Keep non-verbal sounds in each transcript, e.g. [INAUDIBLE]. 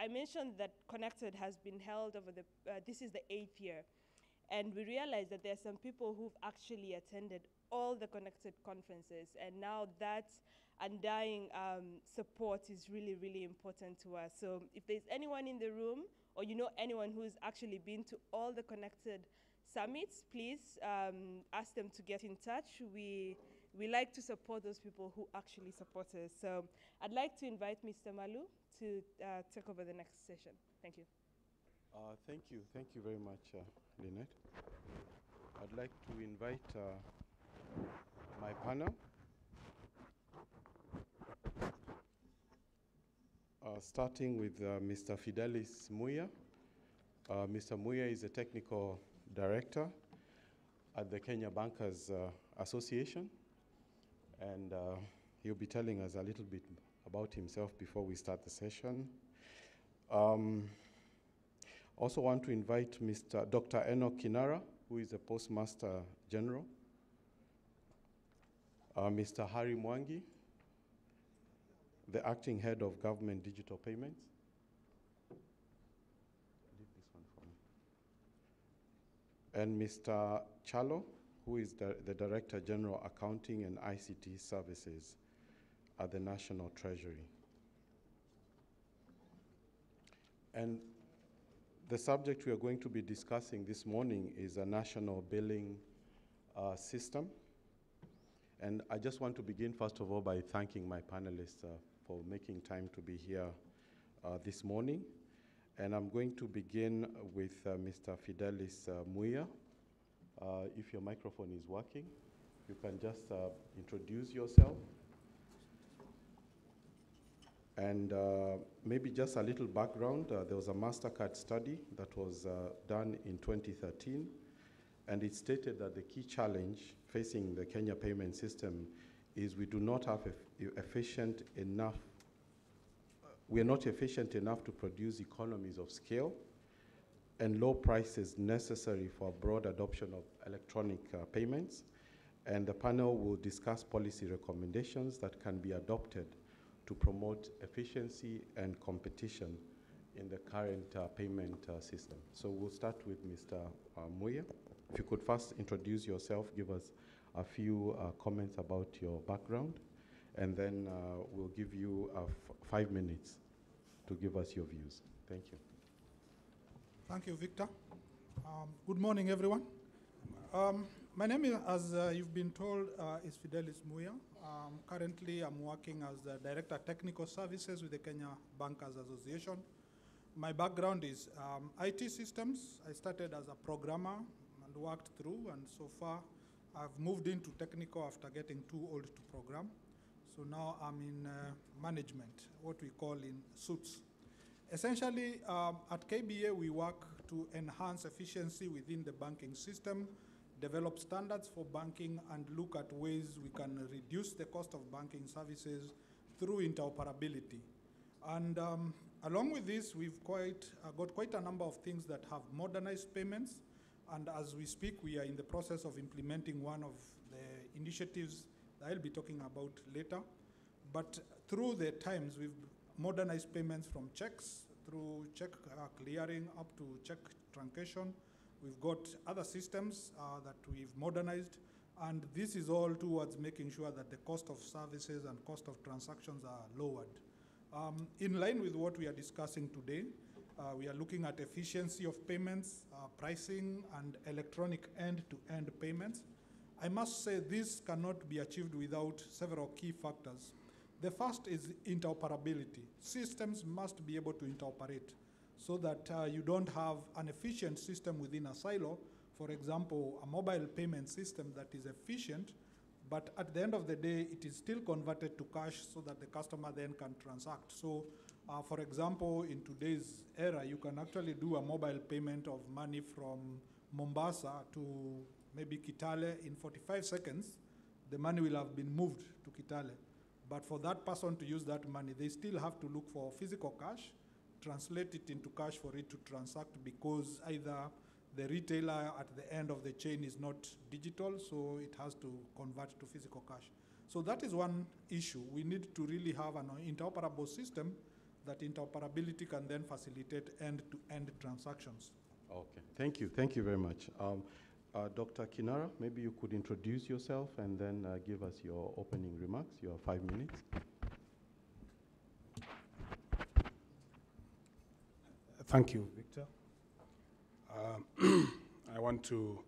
I mentioned that Connected has been held over the, uh, this is the eighth year. And we realized that there are some people who've actually attended all the Connected conferences. And now that undying um, support is really, really important to us. So if there's anyone in the room or you know anyone who's actually been to all the Connected summits, please um, ask them to get in touch. We, we like to support those people who actually support us. So I'd like to invite Mr. Malu to uh, take over the next session. Thank you. Uh, thank you. Thank you very much, uh, Lynette. I'd like to invite uh, my panel. Uh, starting with uh, Mr. Fidelis Muya. Uh, Mr. Muya is a technical director at the Kenya Bankers Association, and uh, he'll be telling us a little bit about himself before we start the session. Um, also want to invite Mr. Dr. Enoch Kinara, who is the Postmaster General, uh, Mr. Harry Mwangi, the acting head of government digital payments. And Mr. Chalo, who is the, Director General Accounting and ICT Services at the National Treasury. And the subject we are going to be discussing this morning is a national billing uh, system. And I just want to begin, first of all, by thanking my panelists uh, for making time to be here uh, this morning. And I'm going to begin with uh, Mr. Fidelis uh, Muya. Uh, if your microphone is working, you can just uh, introduce yourself. And uh, maybe just a little background. Uh, there was a MasterCard study that was uh, done in 2013, and it stated that the key challenge facing the Kenya payment system is we do not have eff- efficient enough, we are not efficient enough to produce economies of scale and low prices necessary for broad adoption of electronic uh, payments. And the panel will discuss policy recommendations that can be adopted to promote efficiency and competition in the current uh, payment uh, system. So we'll start with Mr. Uh, Muya. If you could first introduce yourself, give us a few uh, comments about your background, and then uh, we'll give you five minutes to give us your views. Thank you. Thank you, Victor. Um, good morning, everyone. Um, my name, is, as uh, you've been told, uh, is Fidelis Muya. Um, currently, I'm working as the Director of Technical Services with the Kenya Bankers Association. My background is um, IT systems. I started as a programmer and worked through, and so far, I've moved into technical after getting too old to program. So now I'm in uh, management, what we call in suits. Essentially, um, at KBA, we work to enhance efficiency within the banking system, develop standards for banking, and look at ways we can reduce the cost of banking services through interoperability. And um, along with this, we've quite, uh, got quite a number of things that have modernized payments. And as we speak, we are in the process of implementing one of the initiatives that I'll be talking about later. But through the times, we've modernized payments from checks through check uh, clearing up to check truncation. We've got other systems uh, that we've modernized, and this is all towards making sure that the cost of services and cost of transactions are lowered. Um, in line with what we are discussing today, uh, we are looking at efficiency of payments, uh, pricing, and electronic end-to-end payments. I must say this cannot be achieved without several key factors. The first is interoperability. Systems must be able to interoperate so that uh, you don't have an efficient system within a silo. For example, a mobile payment system that is efficient, but at the end of the day, it is still converted to cash so that the customer then can transact. So, uh, for example, in today's era, you can actually do a mobile payment of money from Mombasa to maybe Kitale in 45 seconds. The money will have been moved to Kitale. But for that person to use that money, they still have to look for physical cash, translate it into cash for it to transact because either the retailer at the end of the chain is not digital, so it has to convert to physical cash. So that is one issue. We need to really have an interoperable system that interoperability can then facilitate end-to-end transactions. Okay, thank you, thank you very much. Um, uh, Dr. Kinara, maybe you could introduce yourself and then uh, give us your opening remarks. You have five minutes. Thank you, Victor. Um, [CLEARS THROAT] I want to,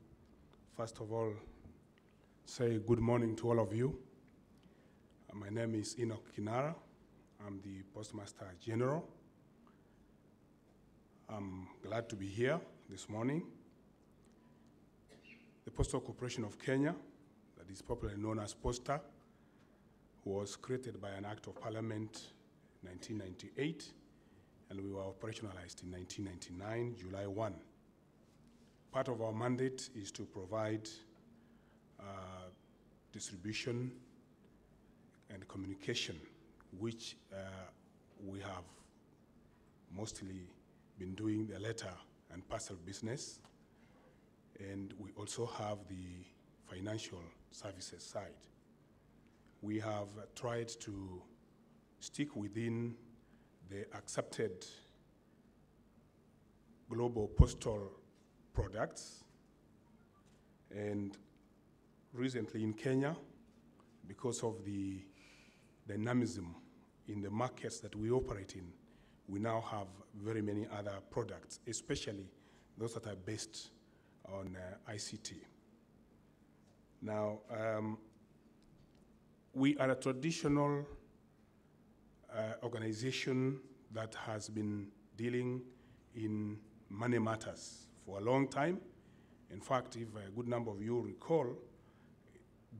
first of all, say good morning to all of you. Uh, my name is Enoch Kinara. I'm the Postmaster General. I'm glad to be here this morning. The Postal Corporation of Kenya, that is popularly known as Posta, was created by an Act of Parliament in 1998 and we were operationalized in 1999, July 1. Part of our mandate is to provide uh, distribution and communication, which uh, we have mostly been doing the letter and parcel business. And we also have the financial services side. We have tried to stick within the accepted global postal products. And recently in Kenya, because of the dynamism in the markets that we operate in, we now have very many other products, especially those that are based on uh, ICT. Now, um, we are a traditional uh, organization that has been dealing in money matters for a long time. In fact, if a good number of you recall,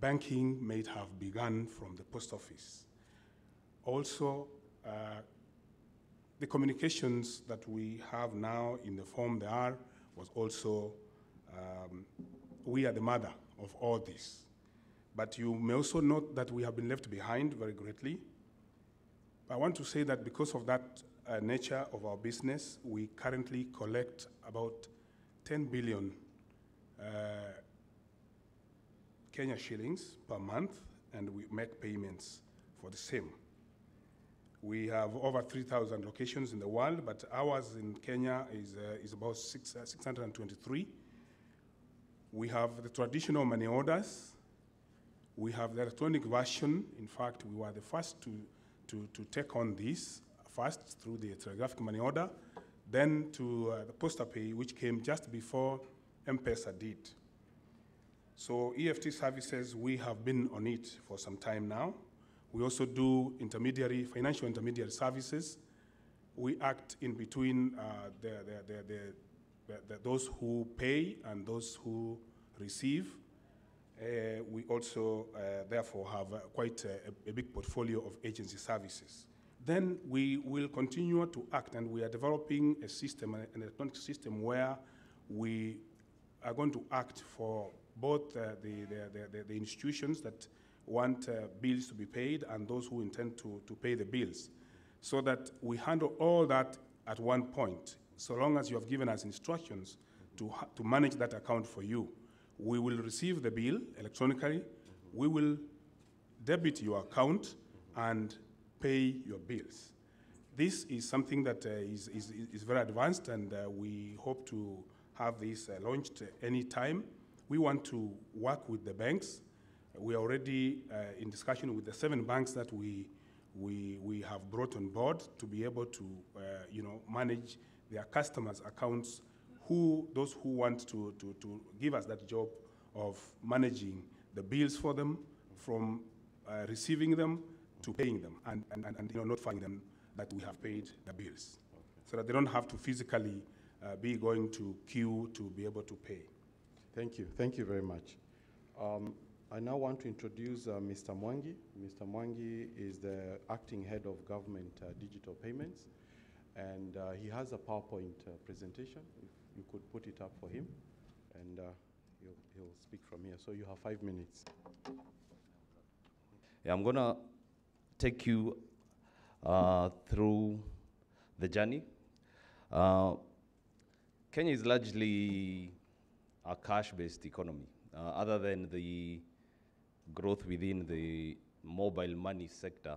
banking may have begun from the post office. Also, uh, the communications that we have now in the form they are was also, um, we are the mother of all this. But you may also note that we have been left behind very greatly I want to say that because of that uh, nature of our business, we currently collect about 10 billion uh, Kenya shillings per month, and we make payments for the same. We have over 3,000 locations in the world, but ours in Kenya is, uh, is about six, uh, 623. We have the traditional money orders. We have the electronic version. In fact, we were the first to to, to take on this first through the telegraphic money order, then to uh, the Postapay, which came just before M-Pesa did. So EFT services, we have been on it for some time now. We also do intermediary, financial intermediary services. We act in between uh, the, the, the, those who pay and those who receive. Uh, we also, uh, therefore, have uh, quite a, a, big portfolio of agency services. Then we will continue to act, and we are developing a system, an electronic system, where we are going to act for both uh, the, the, the, the, institutions that want uh, bills to be paid and those who intend to, to pay the bills, so that we handle all that at one point, so long as you have given us instructions to, to manage that account for you we will receive the bill electronically, we will debit your account and pay your bills. This is something that uh, is, is, is very advanced and uh, we hope to have this uh, launched any time. We want to work with the banks. We are already uh, in discussion with the seven banks that we, we, we have brought on board to be able to uh, you know, manage their customers' accounts who, those who want to, to, to give us that job of managing the bills for them, from uh, receiving them to paying them, and, and, and, you know, notifying them that we have paid the bills, okay. so that they don't have to physically uh, be going to queue to be able to pay. Thank you. Thank you very much. Um, I now want to introduce uh, Mr. Mwangi. Mr. Mwangi is the acting head of government uh, digital payments, and uh, he has a PowerPoint uh, presentation. If you could put it up for him, and uh, he'll, he'll speak from here. So you have five minutes. Yeah, I'm going to take you uh, through the journey. Uh, Kenya is largely a cash-based economy, other than the growth within the mobile money sector.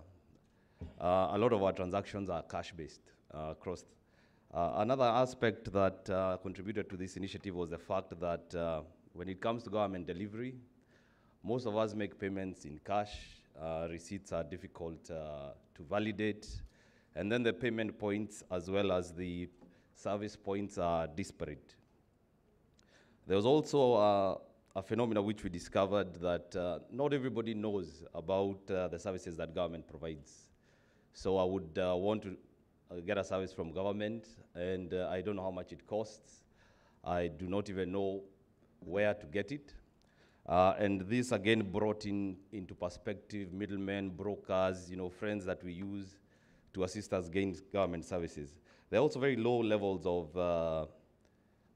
uh, a lot of our transactions are cash-based uh, across. Uh, another aspect that uh, contributed to this initiative was the fact that uh, when it comes to government delivery, most of us make payments in cash. Uh, receipts are difficult uh, to validate. And then the payment points as well as the service points are disparate. There was also uh, a phenomenon which we discovered that uh, not everybody knows about uh, the services that government provides. So I would uh, want to uh, get a service from government, and uh, I don't know how much it costs. I do not even know where to get it. Uh, and this again brought in into perspective middlemen, brokers, you know, friends that we use to assist us gain government services. There are also very low levels of uh,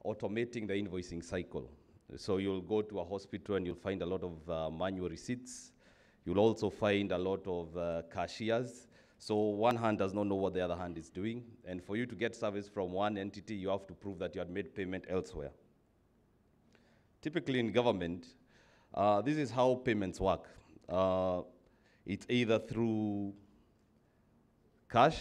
automating the invoicing cycle. So you'll go to a hospital and you'll find a lot of uh, manual receipts. You'll also find a lot of uh, cashiers. So one hand does not know what the other hand is doing. And for you to get service from one entity, you have to prove that you had made payment elsewhere. Typically in government, uh, this is how payments work. Uh, it's either through cash,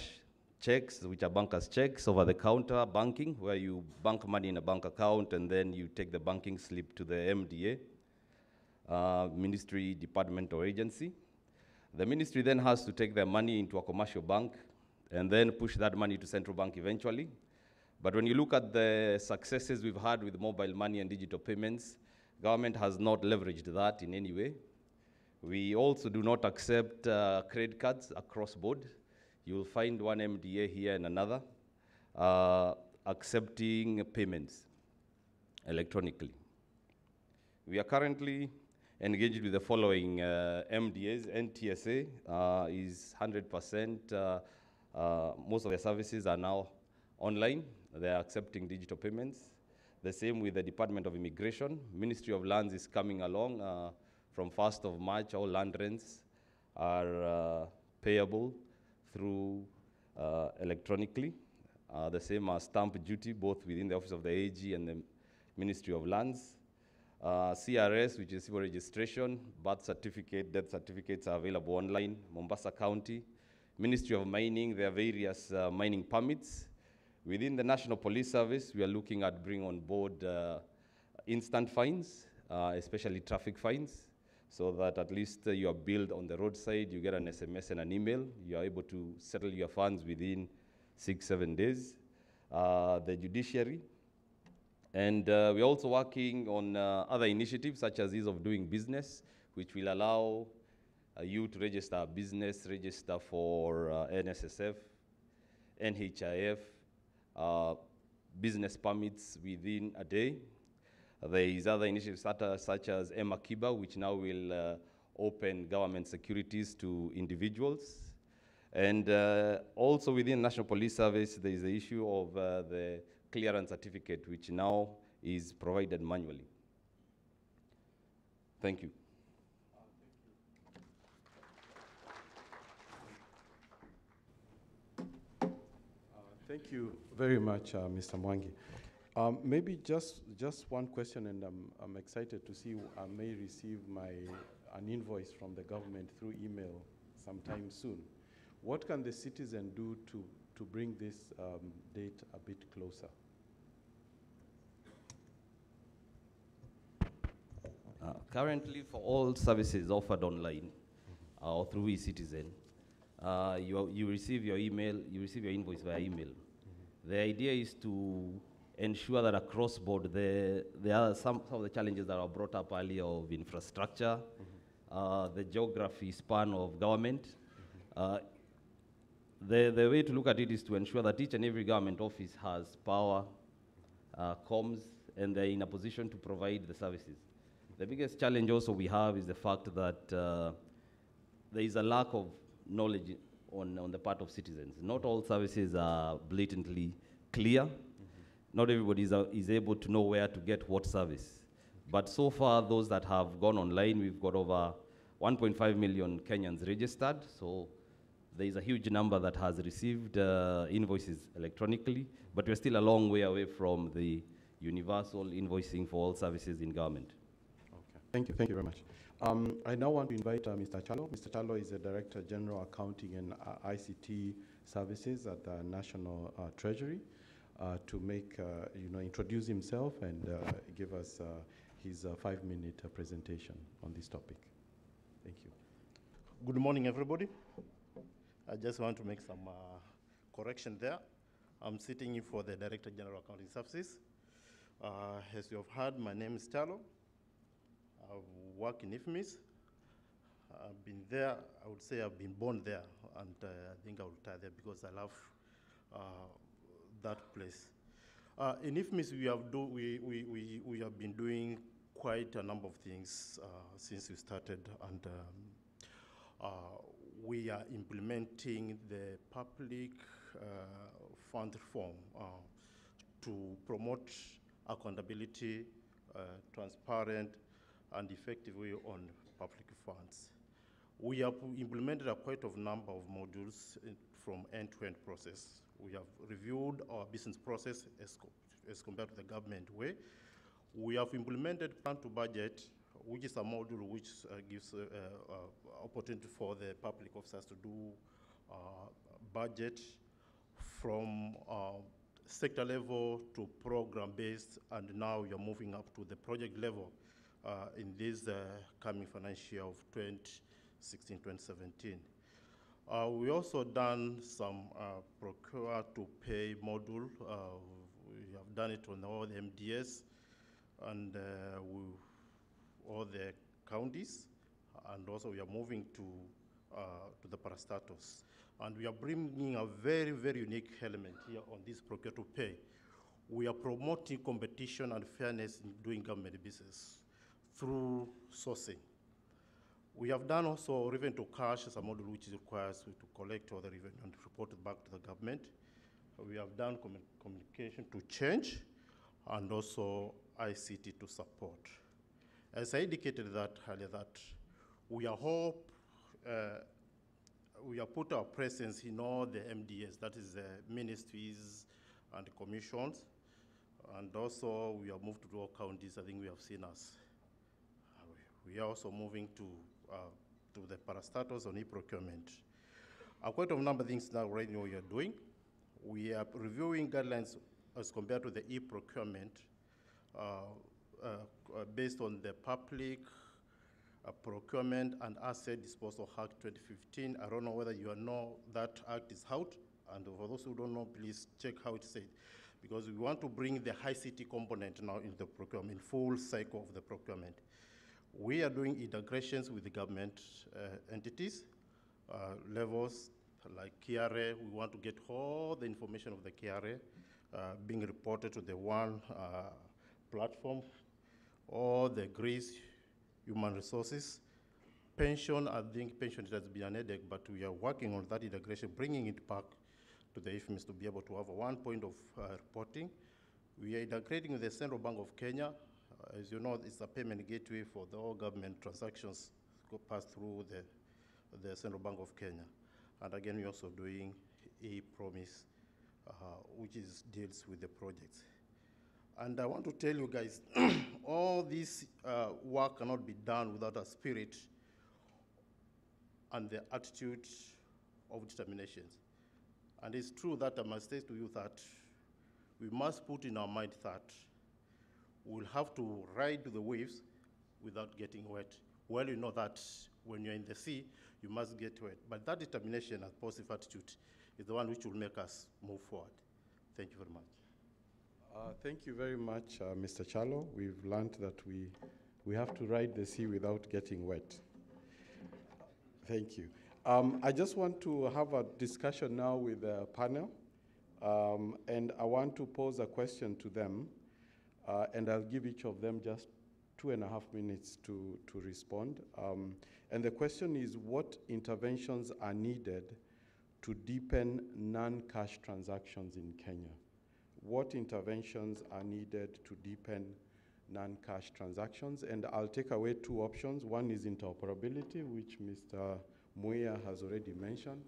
checks, which are bankers' checks, over the counter banking, where you bank money in a bank account and then you take the banking slip to the MDA, uh, ministry, department, or agency. The ministry then has to take their money into a commercial bank and then push that money to central bank eventually. But when you look at the successes we've had with mobile money and digital payments, government has not leveraged that in any way. We also do not accept uh, credit cards across board. You'll find one MDA here and another uh, accepting payments electronically. We are currently engaged with the following uh, MDAs. NTSA uh, is 100%. Uh, uh, most of their services are now online. They are accepting digital payments. The same with the Department of Immigration. Ministry of Lands is coming along. Uh, from 1st of March, all land rents are payable through electronically. The same as stamp duty, both within the Office of the AG and the Ministry of Lands. Uh, CRS, which is civil registration, birth certificate, death certificates are available online. Mombasa County, Ministry of Mining, there are various uh, mining permits. Within the National Police Service, we are looking at bringing on board uh, instant fines, uh, especially traffic fines, so that at least uh, you are billed on the roadside, you get an SMS and an email, you are able to settle your funds within six, seven days. Uh, the judiciary, and uh, we're also working on uh, other initiatives such as ease of doing business, which will allow uh, you to register a business, register for uh, NSSF, NHIF, uh, business permits within a day. There is other initiatives such as, M-Akiba, which now will uh, open government securities to individuals. And uh, also within National Police Service, there is the issue of uh, the clearance certificate, which now is provided manually. Thank you. Thank you very much, uh, Mr. Mwangi. Um, maybe just just one question, and I'm, I'm excited to see I may receive my an invoice from the government through email sometime soon. What can the citizen do to to bring this um, date a bit closer? Uh, currently, for all services offered online uh, or through eCitizen, uh, you, you receive your email, you receive your invoice via email. The idea is to ensure that across board, there, there are some, some of the challenges that are brought up earlier of infrastructure, uh, the geography span of government. Uh, the, the way to look at it is to ensure that each and every government office has power, uh, comms, and they're in a position to provide the services. The biggest challenge also we have is the fact that uh, there is a lack of knowledge on, on the part of citizens. Not all services are blatantly clear. Not everybody is, uh, is able to know where to get what service. But so far, those that have gone online, we've got over 1.5 million Kenyans registered. So there is a huge number that has received uh, invoices electronically, but we're still a long way away from the universal invoicing for all services in government. Okay. Thank you. Thank you very much. Um, I now want to invite uh, Mr. Chalo. Mr. Chalo is the Director General Accounting and uh, ICT Services at the National uh, Treasury uh, to make, uh, you know, introduce himself and uh, give us uh, his uh, five-minute uh, presentation on this topic. Thank you. Good morning, everybody. I just want to make some uh, correction there. I'm sitting in for the Director General Accounting Services. Uh, as you have heard, my name is Chalo. I work in IFMIS. I've been there, I would say I've been born there, and uh, I think I will retire there because I love uh, that place. Uh, in IFMIS, we have, do, we, we, we, we have been doing quite a number of things uh, since we started, and um, we are implementing the public uh, fund reform uh, to promote accountability, uh, transparent, and effective way on public funds. We have implemented a quite of number of modules from end-to-end process. We have reviewed our business process as, co- as compared to the government way. We have implemented plan to budget, which is a module which uh, gives uh, uh, opportunity for the public officers to do budget from sector level to program based, and now you're moving up to the project level uh, in this uh, coming financial year of 2016 2017. Uh, we also done some procure to pay module. We have done it on all the MDAs and we, all the counties, and also we are moving to uh, to the parastatals. And we are bringing a very, very unique element here on this procure to pay. We are promoting competition and fairness in doing government business through sourcing. We have done also revenue to cash as a model which requires to collect all the revenue and report it back to the government. We have done commu- communication to change and also ICT to support. As I indicated that earlier, that we are hope, uh, we have put our presence in all the MDAs, that is the ministries and commissions, and also we have moved to all counties. I think we have seen us. We- are also moving to uh, to the parastatals on e-procurement. A quite a number of things now right now we are doing. We are reviewing guidelines as compared to the e-procurement uh, based on the Public uh, Procurement and Asset Disposal Act 2015. I don't know whether you know that act is out, and for those who don't know, please check how it's said, because we want to bring the ICT component now in the procurement, full cycle of the procurement. We are doing integrations with the government uh, entities, uh, levels like KRA. We want to get all the information of the KRA uh, being reported to the one uh, platform, all the Greece human resources. Pension, I think pension has been an headache, but we are working on that integration, bringing it back to the IFMIS to be able to have a one point of uh, reporting. We are integrating with the Central Bank of Kenya. Uh, As you know, it's a payment gateway for the all government transactions go pass through the, the Central Bank of Kenya. And again, we're also doing e-ProMIS, uh, which is deals with the projects. And I want to tell you guys, [CLEARS THROAT] all this uh, work cannot be done without a spirit and the attitude of determination. And it's true that I must say to you that we must put in our mind that we'll have to ride the waves without getting wet. Well, you know that when you're in the sea, you must get wet. But that determination and positive attitude is the one which will make us move forward. Thank you very much. Uh, thank you very much, uh, Mr. Chalo. We've learned that we, we have to ride the sea without getting wet. Thank you. Um, I just want to have a discussion now with the panel, um, and I want to pose a question to them, uh, and I'll give each of them just two and a half minutes to, to respond. Um, and the question is what interventions are needed to deepen non cash transactions in Kenya? What interventions are needed to deepen non-cash transactions. And I'll take away two options. One is interoperability, which Mr. Muya has already mentioned.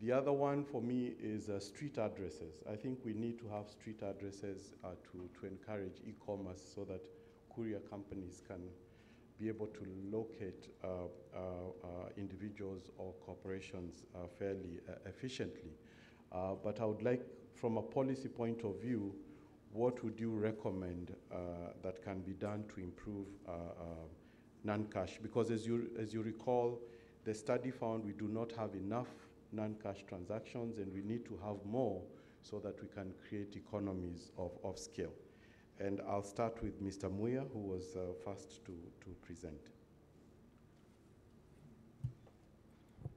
The other one for me is uh, street addresses. I think we need to have street addresses uh, to, to encourage e-commerce so that courier companies can, be able to locate uh, uh, uh, individuals or corporations uh, fairly efficiently. But I would like, from a policy point of view, what would you recommend uh, that can be done to improve uh, uh, non-cash? Because as you, as you recall, the study found we do not have enough non-cash transactions and we need to have more so that we can create economies of, of scale. And I'll start with Mr. Muya, who was uh, first to, to present.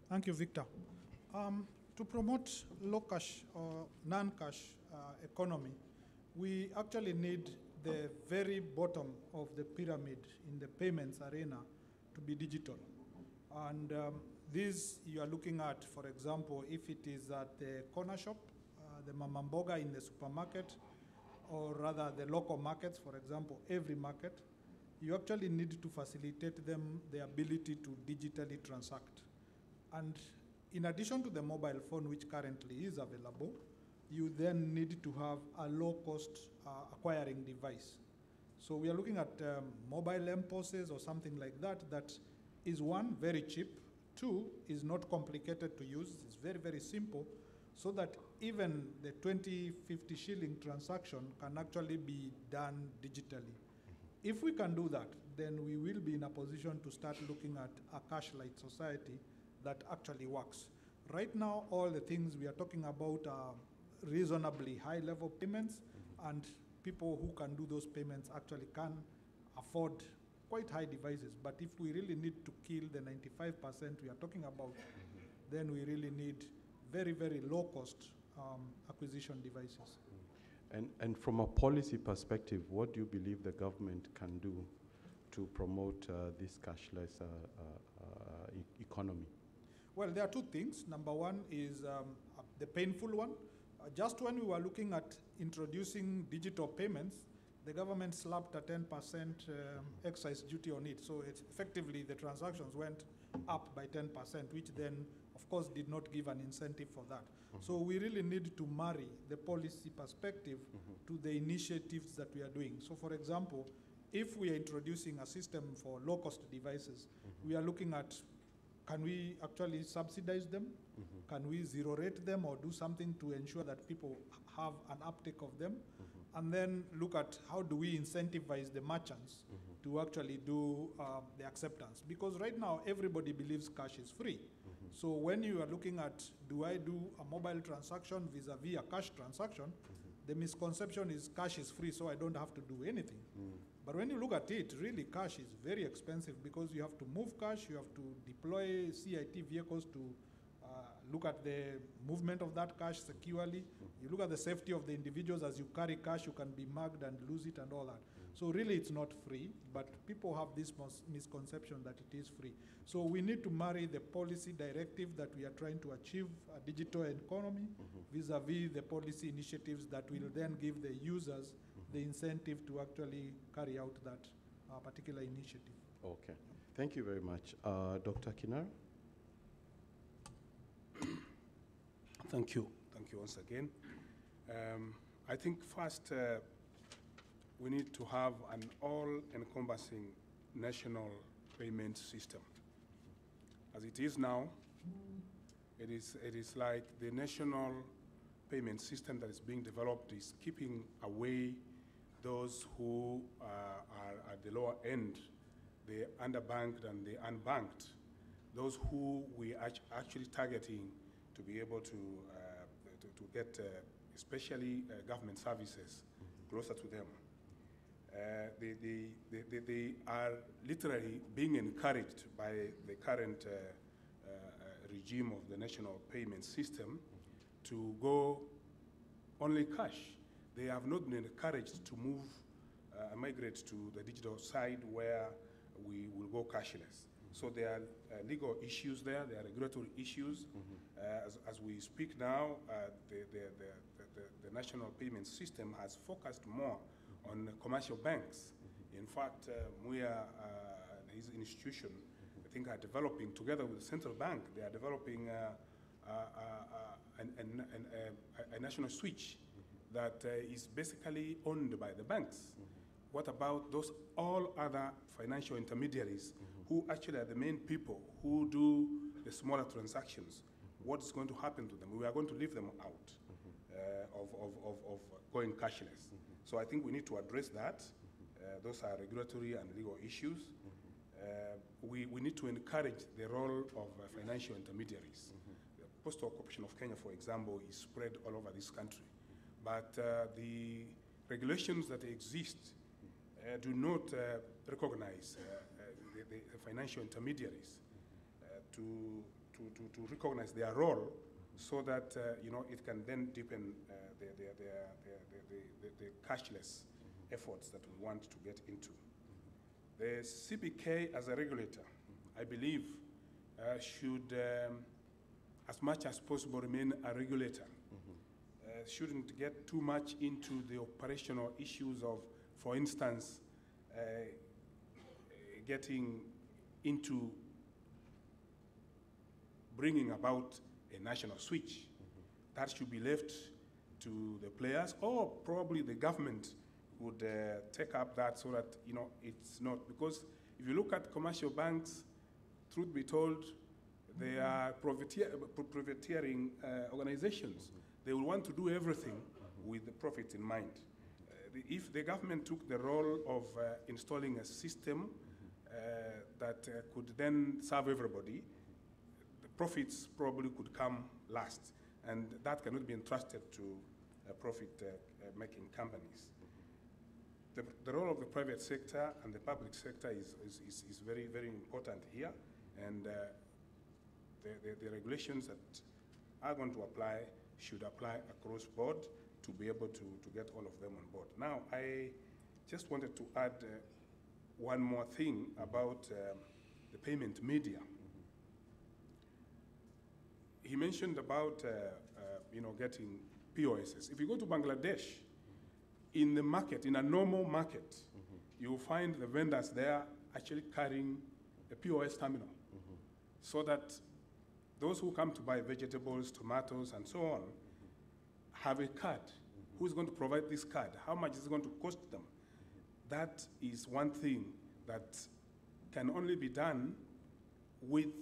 Thank you, Victor. Um, to promote low cash or non cash uh, economy, we actually need the very bottom of the pyramid in the payments arena to be digital. And um, this you are looking at, for example, if it is at the corner shop, uh, the mamamboga in the supermarket, or rather the local markets, for example, every market, you actually need to facilitate them the ability to digitally transact. And in addition to the mobile phone, which currently is available, you then need to have a low cost uh, acquiring device. So we are looking at um, mobile M-POSes or something like that, that is one, very cheap, two, is not complicated to use, it's very, very simple, so that even the 20, 50 shilling transaction can actually be done digitally. If we can do that, then we will be in a position to start looking at a cash light society that actually works. Right now, all the things we are talking about are reasonably high level payments, and people who can do those payments actually can afford quite high devices. But if we really need to kill the 95% we are talking about, then we really need very, very low cost um, acquisition devices. And, and from a policy perspective, what do you believe the government can do to promote uh, this cashless uh, uh, uh, e- economy? Well, there are two things. Number one is um, the painful one. Uh, just when we were looking at introducing digital payments, the government slapped a 10% um, excise duty on it. So it's effectively the transactions went up by 10%, which then, of course, did not give an incentive for that. So we really need to marry the policy perspective to the initiatives that we are doing. So, for example, if we are introducing a system for low-cost devices, we are looking at can we actually subsidize them? Can we zero rate them or do something to ensure that people have an uptake of them? And then look at how do we incentivize the merchants to actually do um, the acceptance? Because right now everybody believes cash is free. So when you are looking at do I do a mobile transaction vis-a-vis a cash transaction, the misconception is cash is free, so I don't have to do anything. But when you look at it, really cash is very expensive because you have to move cash, you have to deploy CIT vehicles to uh, look at the movement of that cash securely. You look at the safety of the individuals as you carry cash, you can be mugged and lose it and all that. So really it's not free, but people have this mos- misconception that it is free. So we need to marry the policy directive that we are trying to achieve a digital economy vis-a-vis the policy initiatives that will then give the users the incentive to actually carry out that uh, particular initiative. Okay. Thank you very much. Uh, Dr. Kinar? Thank you. Thank you once again. Um, I think first uh, we need to have an all-encompassing national payment system. As it is now, it is, it is like the national payment system that is being developed is keeping away those who uh, are at the lower end, the underbanked and the unbanked, those who we are act- actually targeting to be able to, uh, to, to get, uh, especially uh, government services, closer to them. Uh, they, they, they, they, are literally being encouraged by the current uh, uh, regime of the national payment system to go only cash. They have not been encouraged to move, uh, migrate to the digital side where we will go cashless. So there are uh, legal issues there, there are regulatory issues. Uh, as, as we speak now, uh, the, the, the, the, the, national payment system has focused more on commercial banks. In fact, uh, Muya uh, and his institution, I think, are developing, together with the central bank, they are developing uh, uh, uh, uh, an, an, an, uh, a, a national switch that uh, is basically owned by the banks, what about those all other financial intermediaries who actually are the main people who do the smaller transactions? What's going to happen to them? We are going to leave them out uh, of, of, of, of going cashless. So I think we need to address that. Uh, those are regulatory and legal issues. Uh, we, we need to encourage the role of uh, financial intermediaries. The Postal Corporation of Kenya, for example, is spread all over this country. But uh, the regulations that exist uh, do not uh, recognize the, the financial intermediaries to, to, to, to recognize their role so that you know, it can then deepen their, their, their, their cashless efforts that we want to get into. The CBK as a regulator, I believe, uh, should, um, as much as possible, remain a regulator. Uh, shouldn't get too much into the operational issues of, for instance, uh, getting into bringing about a national switch. That should be left to the players, or probably the government would uh, take up that so that you know it's not because if you look at commercial banks, truth be told, they are profiteer, uh, organizations. They will want to do everything with the profit in mind. Uh, if the government took the role of uh, installing a system uh, that uh, could then serve everybody, the profits probably could come last, and that cannot be entrusted to uh, profit-making companies. The, the role of the private sector and the public sector is, is, is, is very, very important here, and the, the, the regulations that are going to apply should apply across board to be able to, to get all of them on board. Now, I just wanted to add uh, one more thing about um, the payment media. He mentioned about uh, uh, you know getting POSs. If you go to Bangladesh, in the market, in a normal market, you will find the vendors there actually carrying a POS terminal, so that those who come to buy vegetables, tomatoes, and so on have a card. Who's going to provide this card? How much is it going to cost them? That is one thing that can only be done with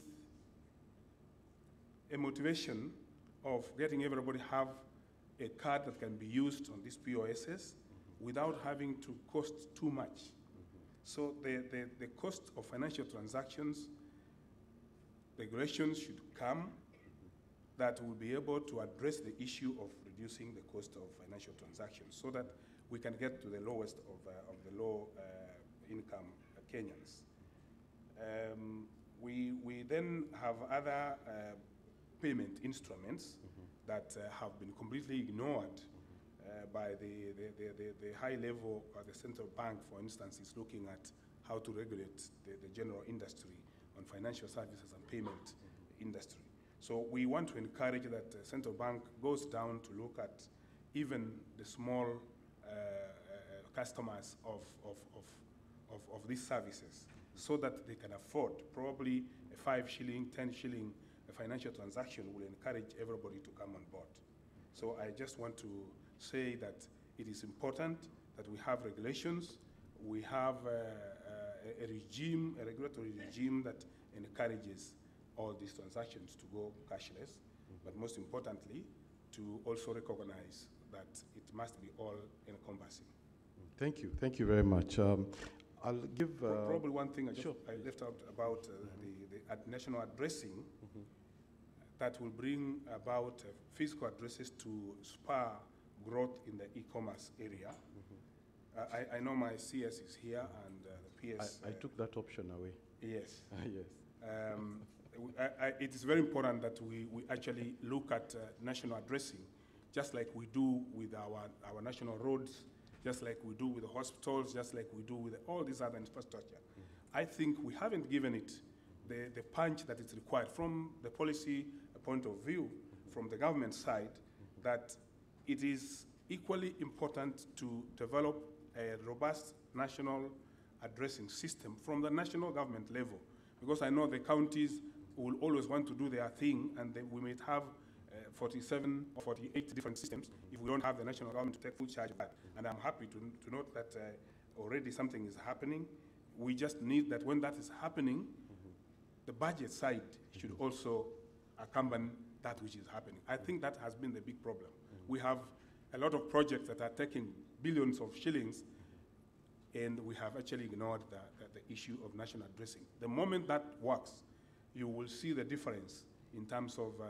a motivation of getting everybody have a card that can be used on these POSs without having to cost too much. So the, the, the cost of financial transactions regulations should come that will be able to address the issue of reducing the cost of financial transactions so that we can get to the lowest of, uh, of the low uh, income Kenyans. Um, we, we then have other uh, payment instruments that uh, have been completely ignored uh, by the, the, the, the, the high level, uh, the central bank, for instance, is looking at how to regulate the, the general industry on financial services and payment industry. So we want to encourage that the central bank goes down to look at even the small uh, uh, customers of, of, of, of, of these services so that they can afford probably a five shilling, 10 shilling a financial transaction will encourage everybody to come on board. So I just want to say that it is important that we have regulations, we have uh, a regime, a regulatory regime that encourages all these transactions to go cashless, but most importantly, to also recognize that it must be all encompassing. Thank you. Thank you very much. Um, I'll give. Uh, Probably one thing I, just, sure. I left out about uh, the, the ad- national addressing that will bring about uh, physical addresses to spur growth in the e-commerce area. Uh, I, I know my CS is here and uh, the PS. I, I uh, took that option away. Yes. [LAUGHS] yes. Um, I- I- it is very important that we, we actually look at uh, national addressing, just like we do with our, our national roads, just like we do with the hospitals, just like we do with all these other infrastructure. I think we haven't given it the, the punch that is required from the policy point of view, from the government side, that it is equally important to develop a robust national addressing system from the national government level. Because I know the counties will always want to do their thing, and we may have uh, 47 or 48 different systems if we don't have the national government to take full charge of that. And I'm happy to, to note that uh, already something is happening. We just need that when that is happening, the budget side should also accompany that which is happening. I think that has been the big problem. We have a lot of projects that are taking billions of shillings, and we have actually ignored the, the, the issue of national addressing. The moment that works, you will see the difference in terms of uh,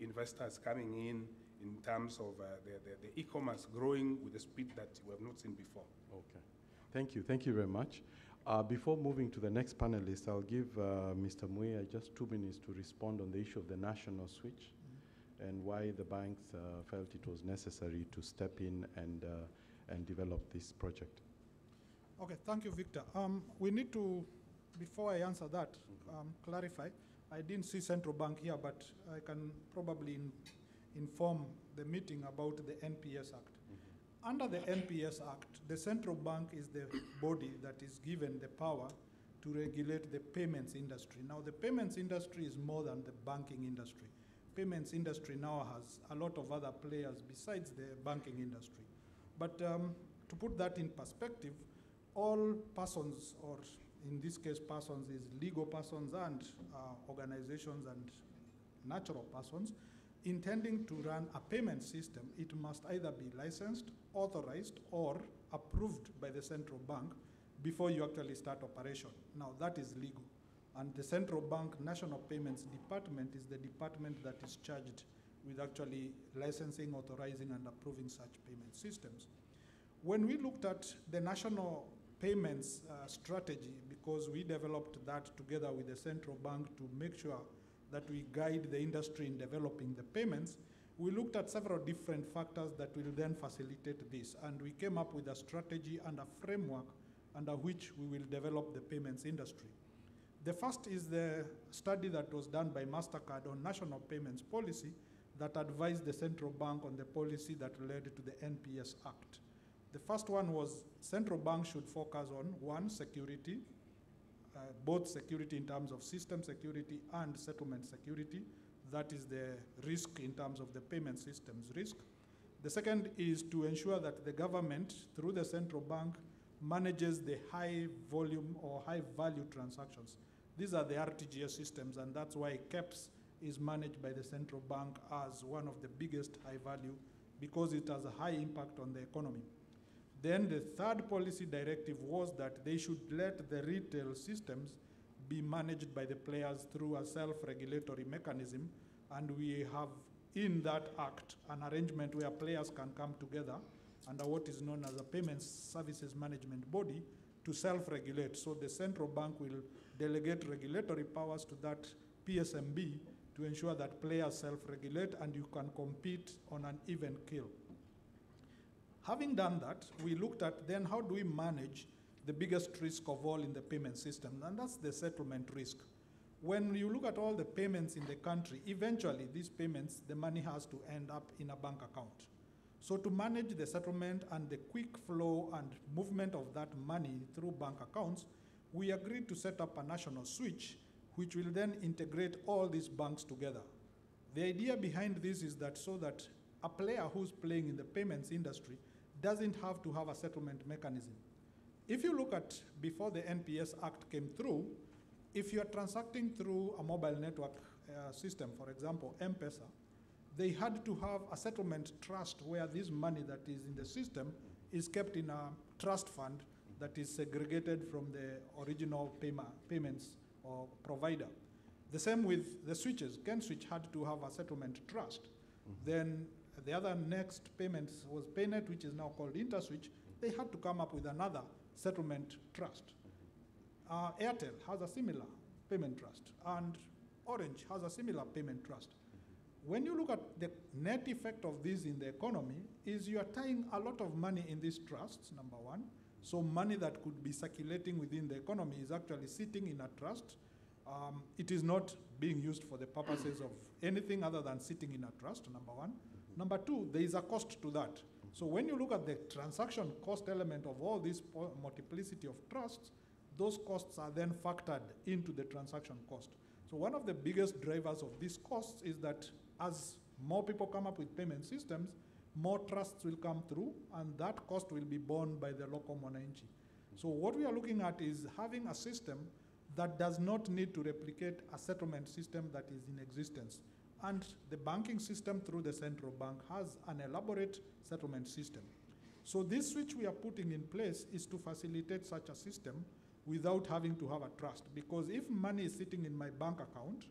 investors coming in, in terms of uh, the, the, e-commerce growing with the speed that we have not seen before. Okay. Thank you. Thank you very much. Uh, before moving to the next panelist, I'll give uh, Mr. Muia just two minutes to respond on the issue of the national switch and why the banks uh, felt it was necessary to step in and, uh, and develop this project. Okay, thank you, Victor. Um, we need to, before I answer that, um, clarify. I didn't see central bank here, but I can probably in, inform the meeting about the NPS Act. Under the NPS Act, the central bank is the body that is given the power to regulate the payments industry. Now, the payments industry is more than the banking industry. Payments industry now has a lot of other players besides the banking industry. But um, to put that in perspective, all persons, or in this case, persons is legal persons and uh, organizations and natural persons, intending to run a payment system, it must either be licensed, authorized, or approved by the central bank before you actually start operation. Now, that is legal. And the central bank national payments department is the department that is charged with actually licensing, authorizing, and approving such payment systems. When we looked at the national payments uh, strategy, because we developed that together with the central bank to make sure that we guide the industry in developing the payments, we looked at several different factors that will then facilitate this. And we came up with a strategy and a framework under which we will develop the payments industry. The first is the study that was done by MasterCard on national payments policy that advised the central bank on the policy that led to the NPS Act. The first one was central bank should focus on one, security, uh, both security in terms of system security and settlement security. That is the risk in terms of the payment systems risk. The second is to ensure that the government, through the central bank, manages the high volume or high value transactions. These are the RTGS systems, and that's why KEPSS is managed by the central bank as one of the biggest high value because it has a high impact on the economy. Then the third policy directive was that they should let the retail systems be managed by the players through a self-regulatory mechanism, and we have in that act an arrangement where players can come together under what is known as a payments services management body to self-regulate. So the central bank will delegate regulatory powers to that PSMB to ensure that players self-regulate and you can compete on an even keel. Having done that, we looked at then how do we manage the biggest risk of all in the payment system, and that's the settlement risk. When you look at all the payments in the country, eventually these payments, the money has to end up in a bank account. So to manage the settlement and the quick flow and movement of that money through bank accounts, we agreed to set up a national switch, which will then integrate all these banks together. The idea behind this is that so that a player who's playing in the payments industry doesn't have to have a settlement mechanism. If you look at before the NPS Act came through, if you are transacting through a mobile network uh, system, for example, M-Pesa, they had to have a settlement trust where this money that is in the system is kept in a trust fund that is segregated from the original payma- payments or provider. The same with the switches. Kenswitch had to have a settlement trust. Then the other next payment was Paynet, which is now called InterSwitch. They had to come up with another settlement trust. Uh, Airtel has a similar payment trust, and Orange has a similar payment trust. When you look at the net effect of this in the economy, is you are tying a lot of money in these trusts, number one. So money that could be circulating within the economy is actually sitting in a trust. Um, it is not being used for the purposes of anything other than sitting in a trust, number one. Number two, there is a cost to that. So when you look at the transaction cost element of all this po- multiplicity of trusts, those costs are then factored into the transaction cost. So one of the biggest drivers of these costs is that as more people come up with payment systems, more trusts will come through, and that cost will be borne by the local mwananchi. So what we are looking at is having a system that does not need to replicate a settlement system that is in existence. And the banking system through the central bank has an elaborate settlement system. So this switch we are putting in place is to facilitate such a system without having to have a trust. Because if money is sitting in my bank account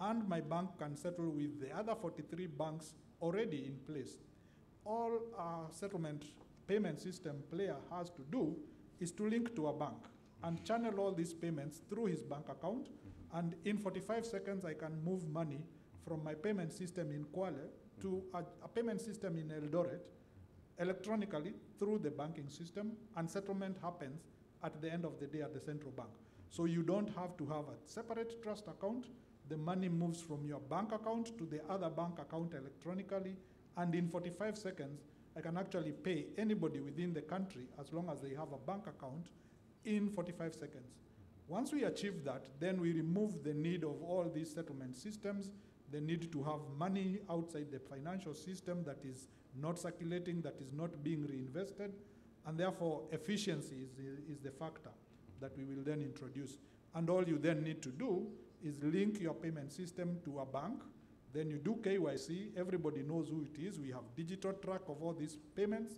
and my bank can settle with the other 43 banks already in place, all a settlement payment system player has to do is to link to a bank and channel all these payments through his bank account. Mm-hmm. And in 45 seconds, I can move money from my payment system in Kwale to a, a payment system in Eldoret electronically through the banking system, and settlement happens at the end of the day at the central bank. So you don't have to have a separate trust account. The money moves from your bank account to the other bank account electronically, and in 45 seconds, I can actually pay anybody within the country as long as they have a bank account in 45 seconds. Once we achieve that, then we remove the need of all these settlement systems, the need to have money outside the financial system that is not circulating, that is not being reinvested, and therefore efficiency is the, is the factor that we will then introduce. And all you then need to do is link your payment system to a bank. Then you do KYC, everybody knows who it is. We have digital track of all these payments,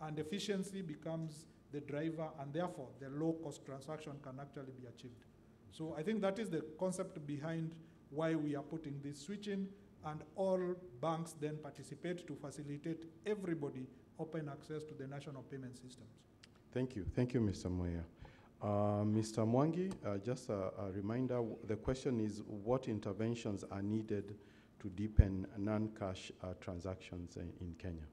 and efficiency becomes the driver, and therefore the low cost transaction can actually be achieved. So I think that is the concept behind why we are putting this switch in, and all banks then participate to facilitate everybody open access to the national payment systems. Thank you. Thank you, Mr. Moya. Uh, Mr. Mwangi, uh, just a, a reminder, the question is what interventions are needed to deepen non-cash uh, transactions in, in Kenya?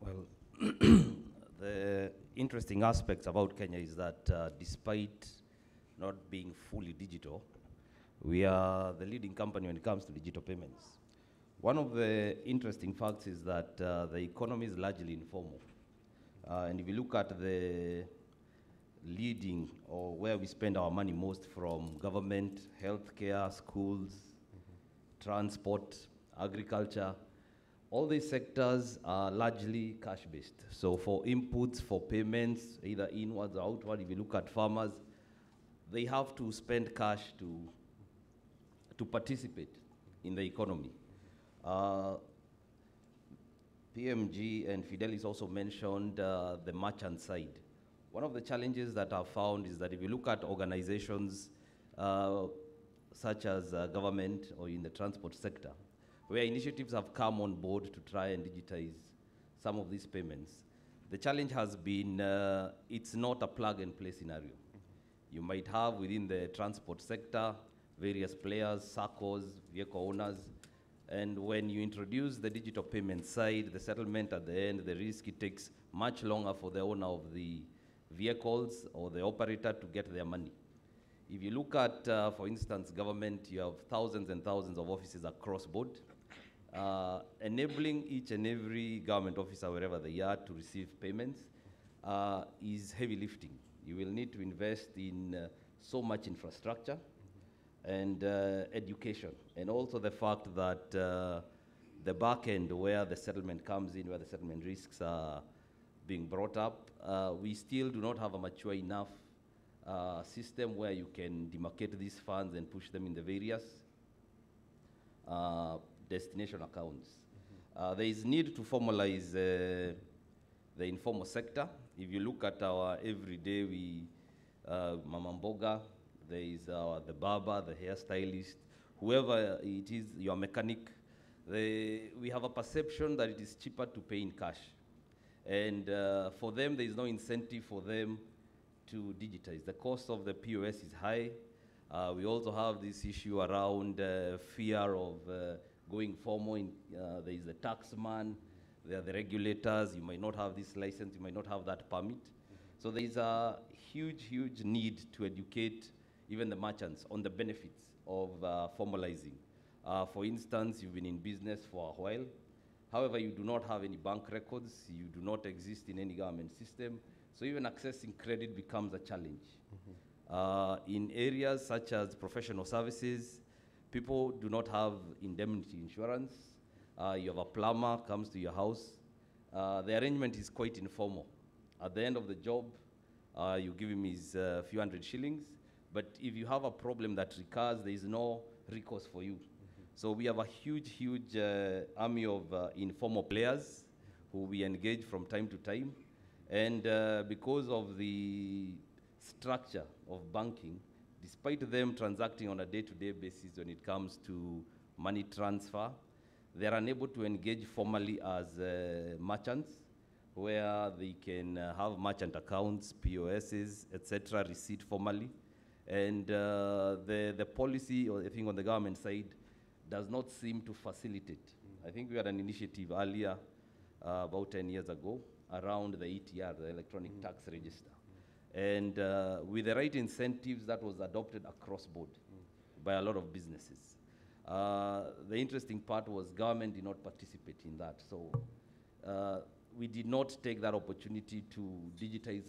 Well, [CLEARS THROAT] the interesting aspects about Kenya is that uh, despite not being fully digital, we are the leading company when it comes to digital payments. One of the interesting facts is that uh, the economy is largely informal. Uh, and if you look at the leading or where we spend our money most from government, healthcare, schools, transport, agriculture, all these sectors are largely cash based. So, for inputs, for payments, either inwards or outward, if you look at farmers, they have to spend cash to, to participate in the economy. Uh, PMG and Fidelis also mentioned uh, the merchant side. One of the challenges that I've found is that if you look at organizations uh, such as uh, government or in the transport sector, where initiatives have come on board to try and digitize some of these payments, the challenge has been uh, it's not a plug and play scenario. You might have within the transport sector various players, SACCOs, vehicle owners, and when you introduce the digital payment side, the settlement at the end, the risk, it takes much longer for the owner of the vehicles or the operator to get their money. If you look at, uh, for instance, government, you have thousands and thousands of offices across board, uh, enabling each and every government officer, wherever they are, to receive payments uh, is heavy lifting. You will need to invest in uh, so much infrastructure and uh, education, and also the fact that uh, the back end where the settlement comes in, where the settlement risks are being brought up, we still do not have a mature enough uh, system where you can demarcate these funds and push them in the various uh, destination accounts. Uh, there is need to formalize uh, the informal sector. If you look at our everyday, we uh, Mama Mboga, there is our, the barber, the hairstylist, whoever it is, your mechanic. They, we have a perception that it is cheaper to pay in cash. And uh, for them, there is no incentive for them to digitize. The cost of the POS is high. Uh, we also have this issue around uh, fear of uh, going formal. In, uh, there is the tax man, there are the regulators. You might not have this license, you might not have that permit. So there is a huge, huge need to educate even the merchants on the benefits of uh, formalizing. For instance, you've been in business for a while. However, you do not have any bank records, you do not exist in any government system, so even accessing credit becomes a challenge. Uh, in areas such as professional services, people do not have indemnity insurance. Uh, you have a plumber comes to your house. Uh, the arrangement is quite informal. At the end of the job, uh, you give him his uh, few hundred shillings. But if you have a problem that recurs, there is no recourse for you. So we have a huge, huge uh, army of informal players who we engage from time to time. And uh, because of the structure of banking, despite them transacting on a day-to-day basis when it comes to money transfer, they are unable to engage formally as uh, merchants, where they can uh, have merchant accounts, POSs, etc., receipt formally. And uh, the, the policy, or I think on the government side, does not seem to facilitate. I think we had an initiative earlier, uh, about 10 years ago, around the ETR, the Electronic Tax Register. And uh, with the right incentives, that was adopted across board by a lot of businesses. Uh, the interesting part was government did not participate in that. So uh, we did not take that opportunity to digitize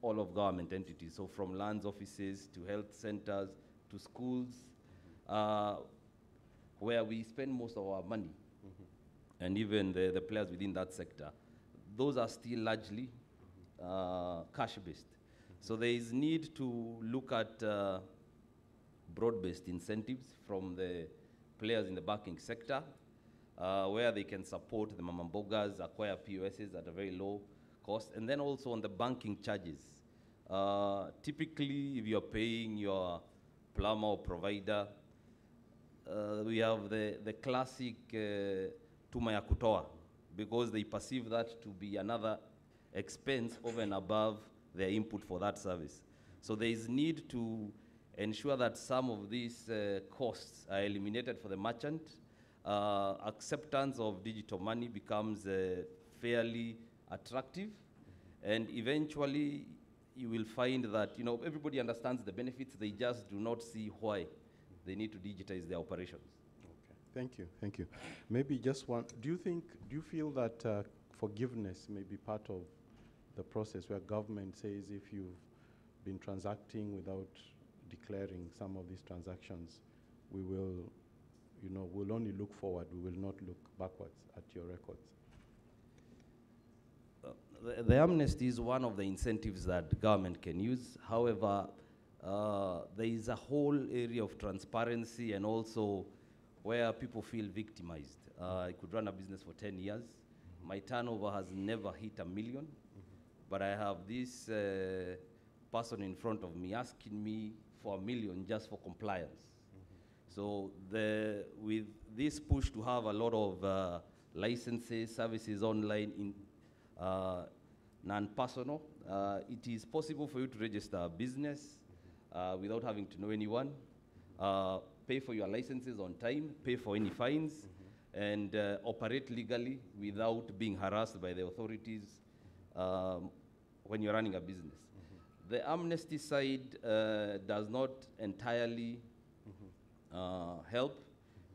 all of government entities. So from lands offices to health centers to schools, uh, where we spend most of our money, and even the, the players within that sector, those are still largely uh, cash-based. So there is need to look at uh, broad-based incentives from the players in the banking sector, uh, where they can support the mamambogas, acquire POSs at a very low cost, and then also on the banking charges. Uh, typically, if you're paying your plumber or provider, uh, we have the, the classic uh, because they perceive that to be another expense over and above their input for that service. So there is need to ensure that some of these uh, costs are eliminated for the merchant. Uh, acceptance of digital money becomes uh, fairly attractive, and eventually you will find that you know everybody understands the benefits. They just do not see why they need to digitize their operations. Thank you, thank you. Maybe just one, do you think, do you feel that uh, forgiveness may be part of the process where government says if you've been transacting without declaring some of these transactions, we will, you know, we'll only look forward, we will not look backwards at your records? Uh, the, the amnesty is one of the incentives that government can use. However, uh, there is a whole area of transparency and also where people feel victimized. Uh, I could run a business for 10 years. My turnover has never hit a 1000000 but I have this uh, person in front of me asking me for a million just for compliance. So the, with this push to have a lot of uh, licenses, services online in uh, non-personal, uh, it is possible for you to register a business uh, without having to know anyone, pay for your licenses on time, pay for any fines, and uh, operate legally without being harassed by the authorities um, when you're running a business. The amnesty side uh, does not entirely uh, help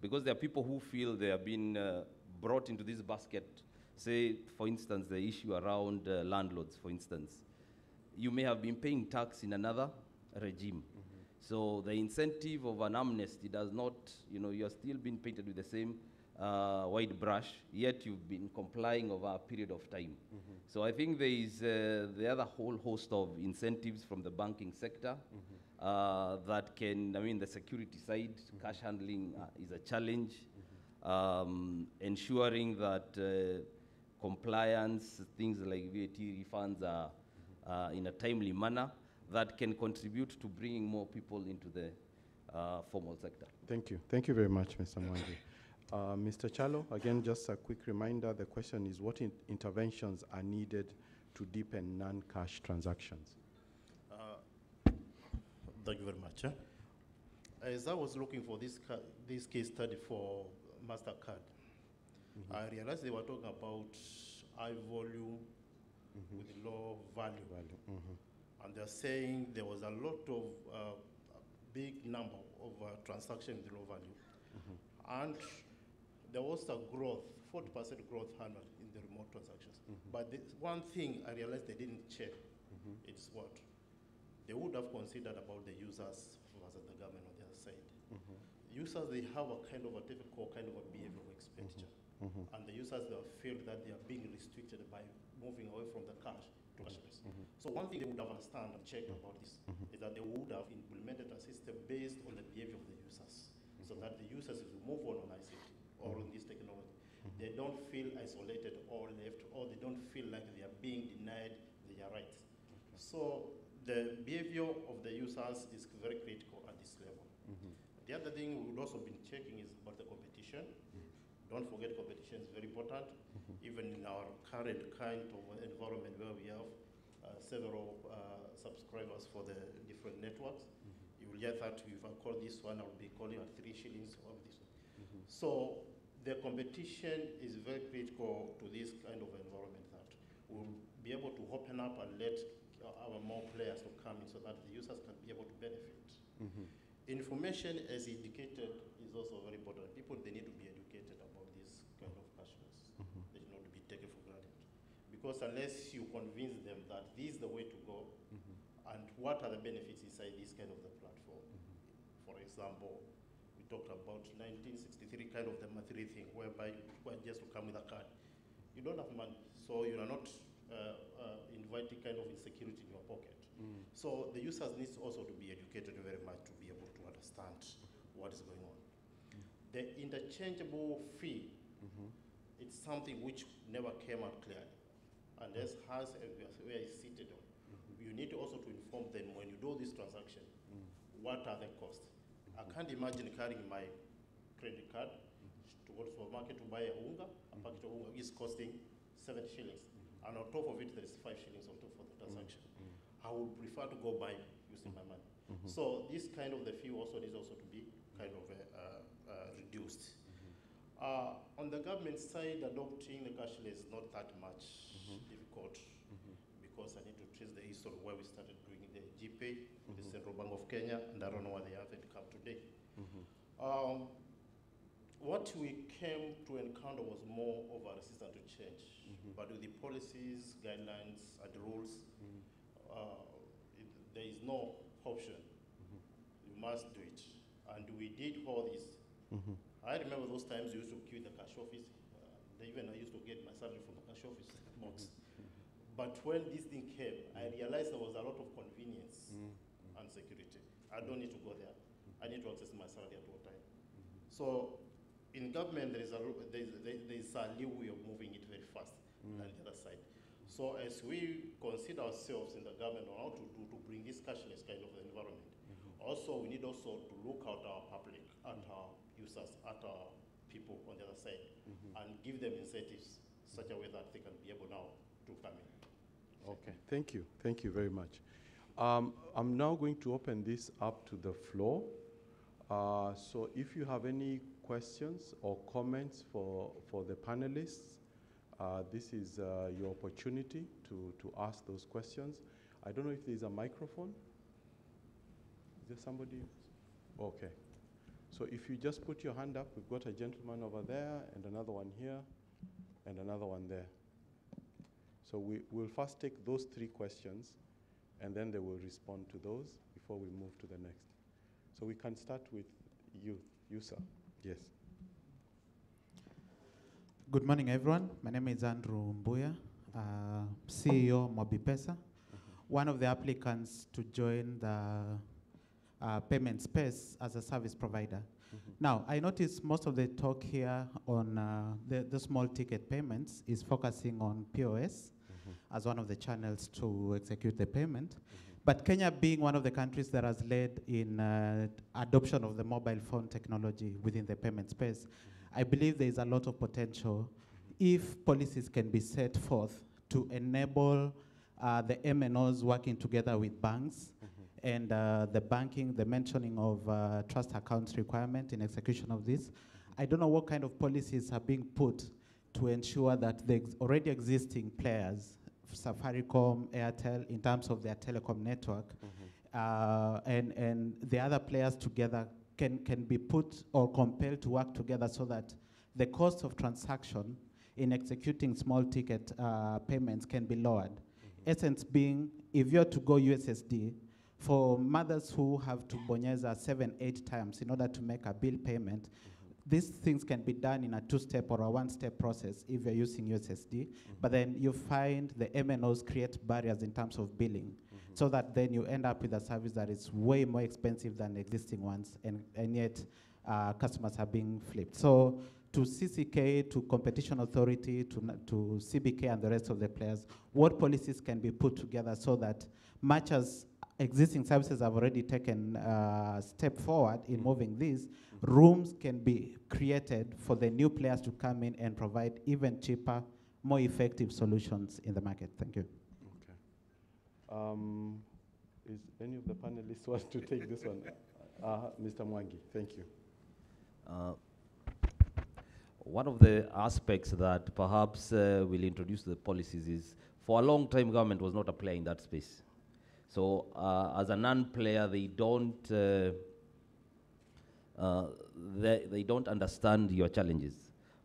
because there are people who feel they have been uh, brought into this basket. Say, for instance, the issue around uh, landlords, for instance. You may have been paying tax in another regime. So the incentive of an amnesty does not, you know, you're still being painted with the same uh, white brush, yet you've been complying over a period of time. So I think there is uh, the other whole host of incentives from the banking sector uh, that can, I mean, the security side, cash handling uh, is a challenge. Um, ensuring that uh, compliance, things like VAT refunds are uh, in a timely manner that can contribute to bringing more people into the uh, formal sector. Thank you. Thank you very much, Mr. Mwangi. Uh, Mr. Chalo, again, just a quick reminder, the question is what in- interventions are needed to deepen non-cash transactions? Uh, Thank you very much. eh. As I was looking for this, ca- this case study for MasterCard, I realized they were talking about high volume with low value. Value. Mhm. And they're saying there was a lot of, uh, big number of uh, transactions with low value. Mm-hmm. And there was a growth, 40% growth handled in the remote transactions. Mm-hmm. But the one thing I realized they didn't check mm-hmm. is what? They would have considered about the users versus the government on the other side. Users, they have a kind of a difficult kind of a behavioral expenditure. and the users they feel that they are being restricted by moving away from the cash to cashless. Mm-hmm. So one thing they would have understand and checked mm-hmm. about this mm-hmm. is that they would have implemented a system based on the behavior of the users, so that the users will move on on ICT or on this technology. They don't feel isolated or left, or they don't feel like they are being denied their rights. So the behavior of the users is very critical at this level. The other thing we would also been checking is about the competition. Don't forget competition is very important, even in our current kind of environment where we have several uh, subscribers for the different networks. You will get that if I call this one, I'll be calling at three shillings or this one. So the competition is very critical to this kind of environment that we'll be able to open up and let uh, our more players to come in so that the users can be able to benefit. Information, as indicated, is also very important. People, they need to be educated about this kind of cashless. They should not be taken for granted. Because unless you convince them that this is the way to go, mm-hmm. and what are the benefits inside this kind of the platform. Mm-hmm. For example, we talked about 1963 kind of the Mathiri thing, whereby you just to come with a card. You don't have money, so you are not uh, uh, inviting kind of insecurity in your pocket. Mm. So the users needs also to be educated very much to be able to understand what is going on. Mm. The interchangeable fee, mm-hmm. it's something which never came out clearly. And as has uh, where it's seated on, you need also to inform them when you do this transaction, what are the costs? I can't imagine carrying my credit card to go to supermarket to buy a unga, a packet of unga is costing seven shillings. And on top of it, there is five shillings on top for the transaction. I would prefer to go buy using my money. So this kind of the fee also needs also to be kind of uh, uh, uh, reduced. Uh, on the government side, adopting the cashless is not that much difficult because I need to trace the history where we started doing the GPay, the mm-hmm. Central Bank of Kenya, and I don't know where they haven't come today. Mm-hmm. Um, what we came to encounter was more of a resistance to change, mm-hmm. but with the policies, guidelines, and rules, uh, it, there is no option. You must do it, and we did all this. I remember those times we used to queue the cash office. Uh, even I used to get my salary from the cash office [LAUGHS] box. But when this thing came, I realized there was a lot of convenience mm-hmm. and security. I don't need to go there. I need to access my salary at all time. Mm-hmm. So in government, there is a, there is, there is a leeway of moving it very fast than mm. the other side. So as we consider ourselves in the government on how to do to bring this cashless kind of environment, mm-hmm. also we need also to look at our public, at our users, at our people on the other side, and give them incentives such a way that they can be able now to come in. Okay, thank you. Thank you very much. Um, I'm now going to open this up to the floor. Uh, so if you have any questions or comments for, for the panelists, uh, this is uh, your opportunity to, to ask those questions. I don't know if there's a microphone. Is there somebody? Okay. So if you just put your hand up, we've got a gentleman over there and another one here and another one there. So we will first take those three questions, and then they will respond to those before we move to the next. So we can start with you, you sir. Yes. Good morning, everyone. My name is Andrew Mbuya, uh, CEO Mobipesa, one of the applicants to join the uh, payment space as a service provider. Now, I notice most of the talk here on uh, the, the small ticket payments is focusing on POS as one of the channels to execute the payment. But Kenya being one of the countries that has led in uh, adoption of the mobile phone technology within the payment space, I believe there is a lot of potential if policies can be set forth to enable uh, the MNOs working together with banks and uh, the banking, the mentioning of uh, trust accounts requirement in execution of this. I don't know what kind of policies are being put to ensure that the ex- already existing players, Safaricom, Airtel, in terms of their telecom network, uh, and, and the other players together can, can be put or compelled to work together so that the cost of transaction in executing small ticket uh, payments can be lowered. Essence being, if you're to go USSD, for mothers who have to bonyeza seven, eight times in order to make a bill payment, these things can be done in a two-step or a one-step process if you're using USSD, but then you find the MNOs create barriers in terms of billing, so that then you end up with a service that is way more expensive than existing ones, and, and yet uh, customers are being flipped. So to CCK, to Competition Authority, to, to CBK and the rest of the players, what policies can be put together so that much as existing services have already taken a step forward in moving these, rooms can be created for the new players to come in and provide even cheaper, more effective solutions in the market. Thank you. Okay. Um, is any of the panelists [LAUGHS] want to take this one? Uh, Mr. Mwangi, thank you. Uh, One of the aspects that perhaps uh, will introduce the policies is for a long time, government was not a player in that space. So, uh, as a non player, they don't. Uh, uh, they, they don't understand your challenges.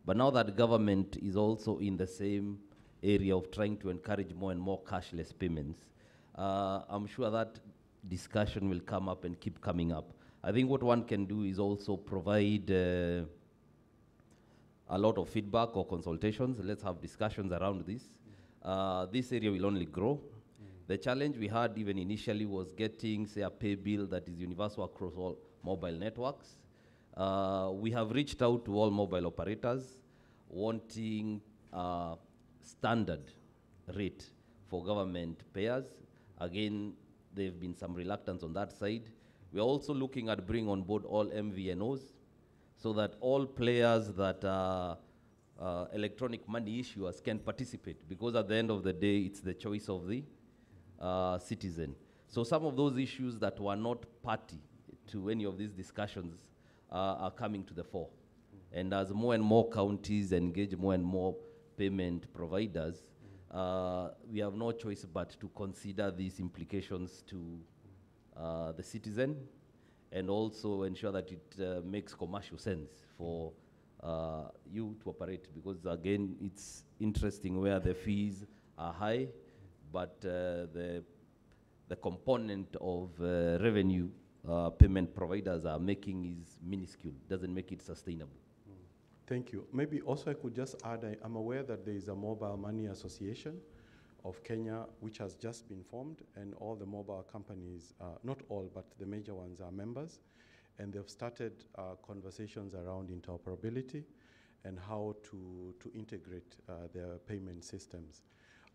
But now that government is also in the same area of trying to encourage more and more cashless payments, uh, I'm sure that discussion will come up and keep coming up. I think what one can do is also provide uh, a lot of feedback or consultations. Let's have discussions around this. Uh, this area will only grow. The challenge we had even initially was getting, say, a pay bill that is universal across all mobile networks. Uh, we have reached out to all mobile operators wanting uh, standard rate for government payers. Again, there have been some reluctance on that side. We're also looking at bringing on board all MVNOs so that all players that are uh, electronic money issuers can participate because at the end of the day, it's the choice of the uh, citizen. So some of those issues that were not party to any of these discussions uh, are coming to the fore. And as more and more counties engage more and more payment providers, uh, we have no choice but to consider these implications to uh, the citizen and also ensure that it uh, makes commercial sense for uh, you to operate because again it's interesting where the fees are high but uh, the the component of uh, revenue uh, payment providers are making is minuscule doesn't make it sustainable Thank you. Maybe also I could just add, I, I'm aware that there is a mobile money association of Kenya which has just been formed, and all the mobile companies, uh, not all, but the major ones are members, and they've started uh, conversations around interoperability and how to, to integrate uh, their payment systems.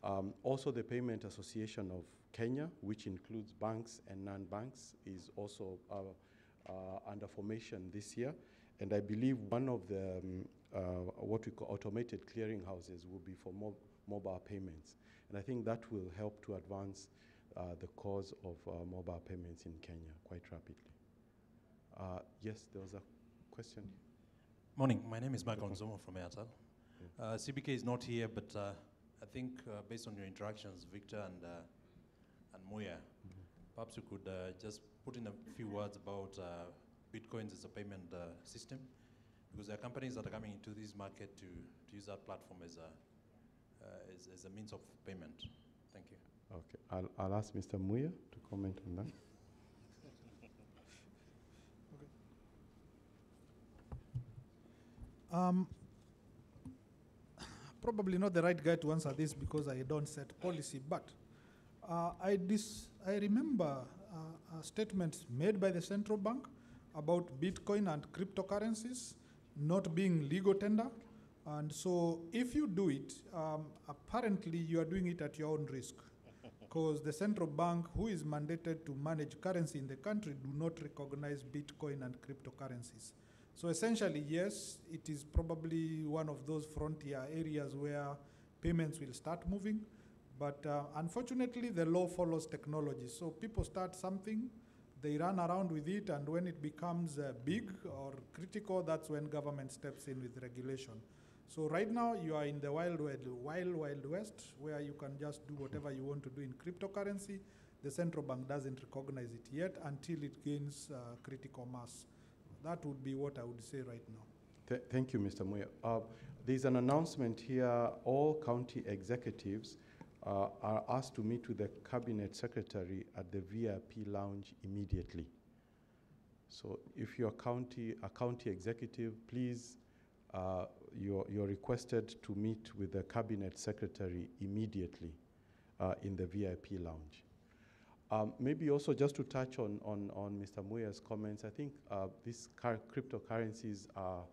Um, also, the Payment Association of Kenya, which includes banks and non-banks, is also uh, uh, under formation this year. And I believe one of the um, uh, what we call automated clearing houses will be for mo- mobile payments. And I think that will help to advance uh, the cause of uh, mobile payments in Kenya quite rapidly. Uh, yes, there was a question. Morning, my name is Michael Nzomo from Airtel. Uh, CBK is not here, but I think uh, based on your interactions, Victor and, uh, and Muya, perhaps you could uh, just put in a few words about uh, Bitcoins as a payment uh, system, because there are companies that are coming into this market to, to use that platform as a, uh, as, as a means of payment. Thank you. Okay, I'll, I'll ask Mr. Muya to comment on that. [LAUGHS] Um, probably not the right guy to answer this because I don't set policy, but uh, I, dis- I remember uh, a statement made by the central bank about Bitcoin and cryptocurrencies not being legal tender. And so, if you do it, um, apparently you are doing it at your own risk. [LAUGHS] Because the central bank, who is mandated to manage currency in the country, do not recognize Bitcoin and cryptocurrencies. So essentially, yes, it is probably one of those frontier areas where payments will start moving. But uh, unfortunately, the law follows technology. So people start something, they run around with it, and when it becomes uh, big or critical, that's when government steps in with regulation. So right now, you are in the wild, wild, wild, west, where you can just do whatever you want to do in cryptocurrency. The central bank doesn't recognize it yet until it gains uh, critical mass. That would be what I would say right now. Th- thank you, Mr. Muya. Uh, there's an announcement here. All county executives uh, are asked to meet with the cabinet secretary at the VIP lounge immediately. So if you're county, a county executive, please, uh, you're, you're requested to meet with the cabinet secretary immediately uh, in the VIP lounge. Um, maybe also just to touch on, on, on Mr. Muya's comments, I think uh, these cryptocurrencies are,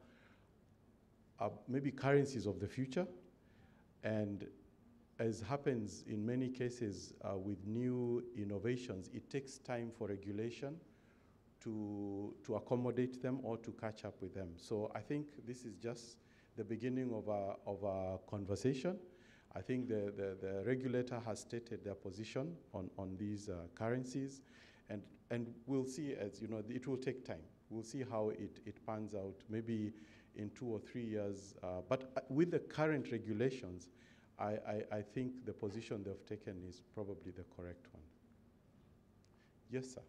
are maybe currencies of the future. And as happens in many cases uh, with new innovations, it takes time for regulation to, to accommodate them or to catch up with them. So I think this is just the beginning of a, of a conversation. I think the, the, the regulator has stated their position on, on these uh, currencies, and, and we'll see as, you know, it will take time. We'll see how it, it pans out, maybe in two or three years. Uh, but uh, with the current regulations, I, I, I think the position they've taken is probably the correct one. Yes, sir.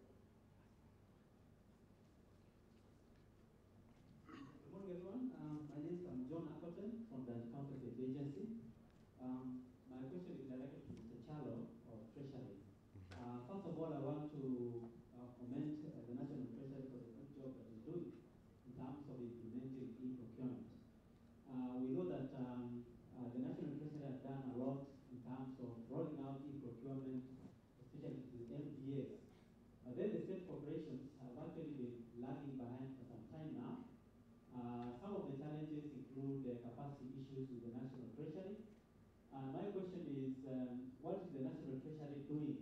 Good morning, everyone. Um, my name is um, John Appleton from the Counterfeit Agency. Um, my question is directed to Mr. Chalo of Treasury. Uh, first of all, I want to uh, commend uh, the National Treasury for the good job that it's doing in terms of implementing e-procurement. Uh, we know that um, uh, the National Treasury has done a lot in terms of rolling out e-procurement, especially to the MDAs. But then the state corporations have actually been lagging behind for some time now. Uh, some of the challenges include the capacity issues with the National Treasury. Uh, my question is, um, what is the National Treasury doing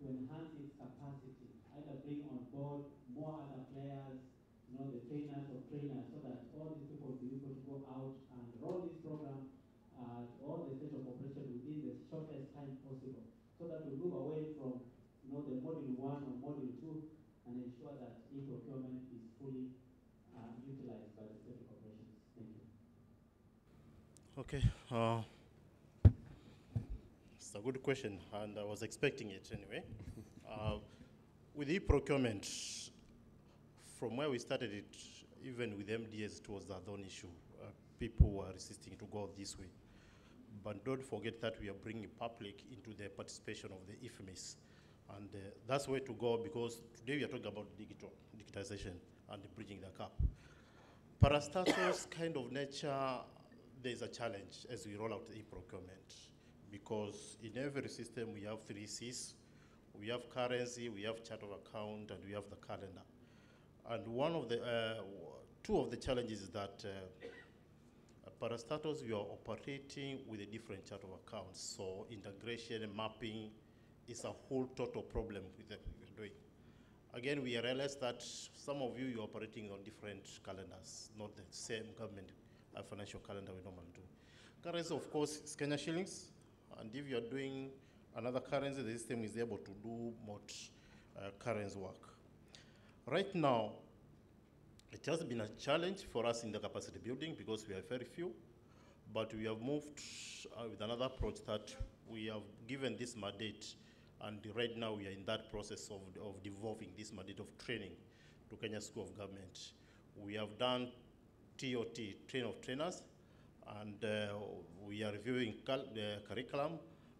to enhance its capacity? Either bring on board more other players, you know, the trainers of trainers, so that all these people will be able to go out and roll this program uh, to all the state of operation within the shortest time possible, so that we move away from, you know, the module one or module two, and ensure that e-procurement is fully uh, utilized by the state corporations. Thank you. Okay. Uh, it's a good question, and I was expecting it anyway. [LAUGHS] uh, with e-procurement, from where we started it, even with MDAs, it was a non issue. Uh, people were resisting to go this way. But don't forget that we are bringing public into the participation of the IFMIS. And uh, that's where to go because today we are talking about digital, digitization and bridging the gap. Parastatal's [COUGHS] kind of nature, there's a challenge as we roll out the e-procurement because in every system we have three C's. We have currency, we have chart of account, and we have the calendar. And one of the, uh, two of the challenges is that uh, parastatals, we are operating with a different chart of accounts. So integration, mapping is a whole total problem with the we're doing. Again, we realize that some of you, you're operating on different calendars, not the same government uh, financial calendar we normally do. Currency, of course, is Kenya shillings. And if you're doing another currency, the system is able to do much uh, currency work. Right now, it has been a challenge for us in the capacity building because we are very few, but we have moved uh, with another approach that we have given this mandate, and right now we are in that process of, of devolving this mandate of training to Kenya School of Government. We have done TOT, train of trainers, and uh, we are reviewing the curriculum,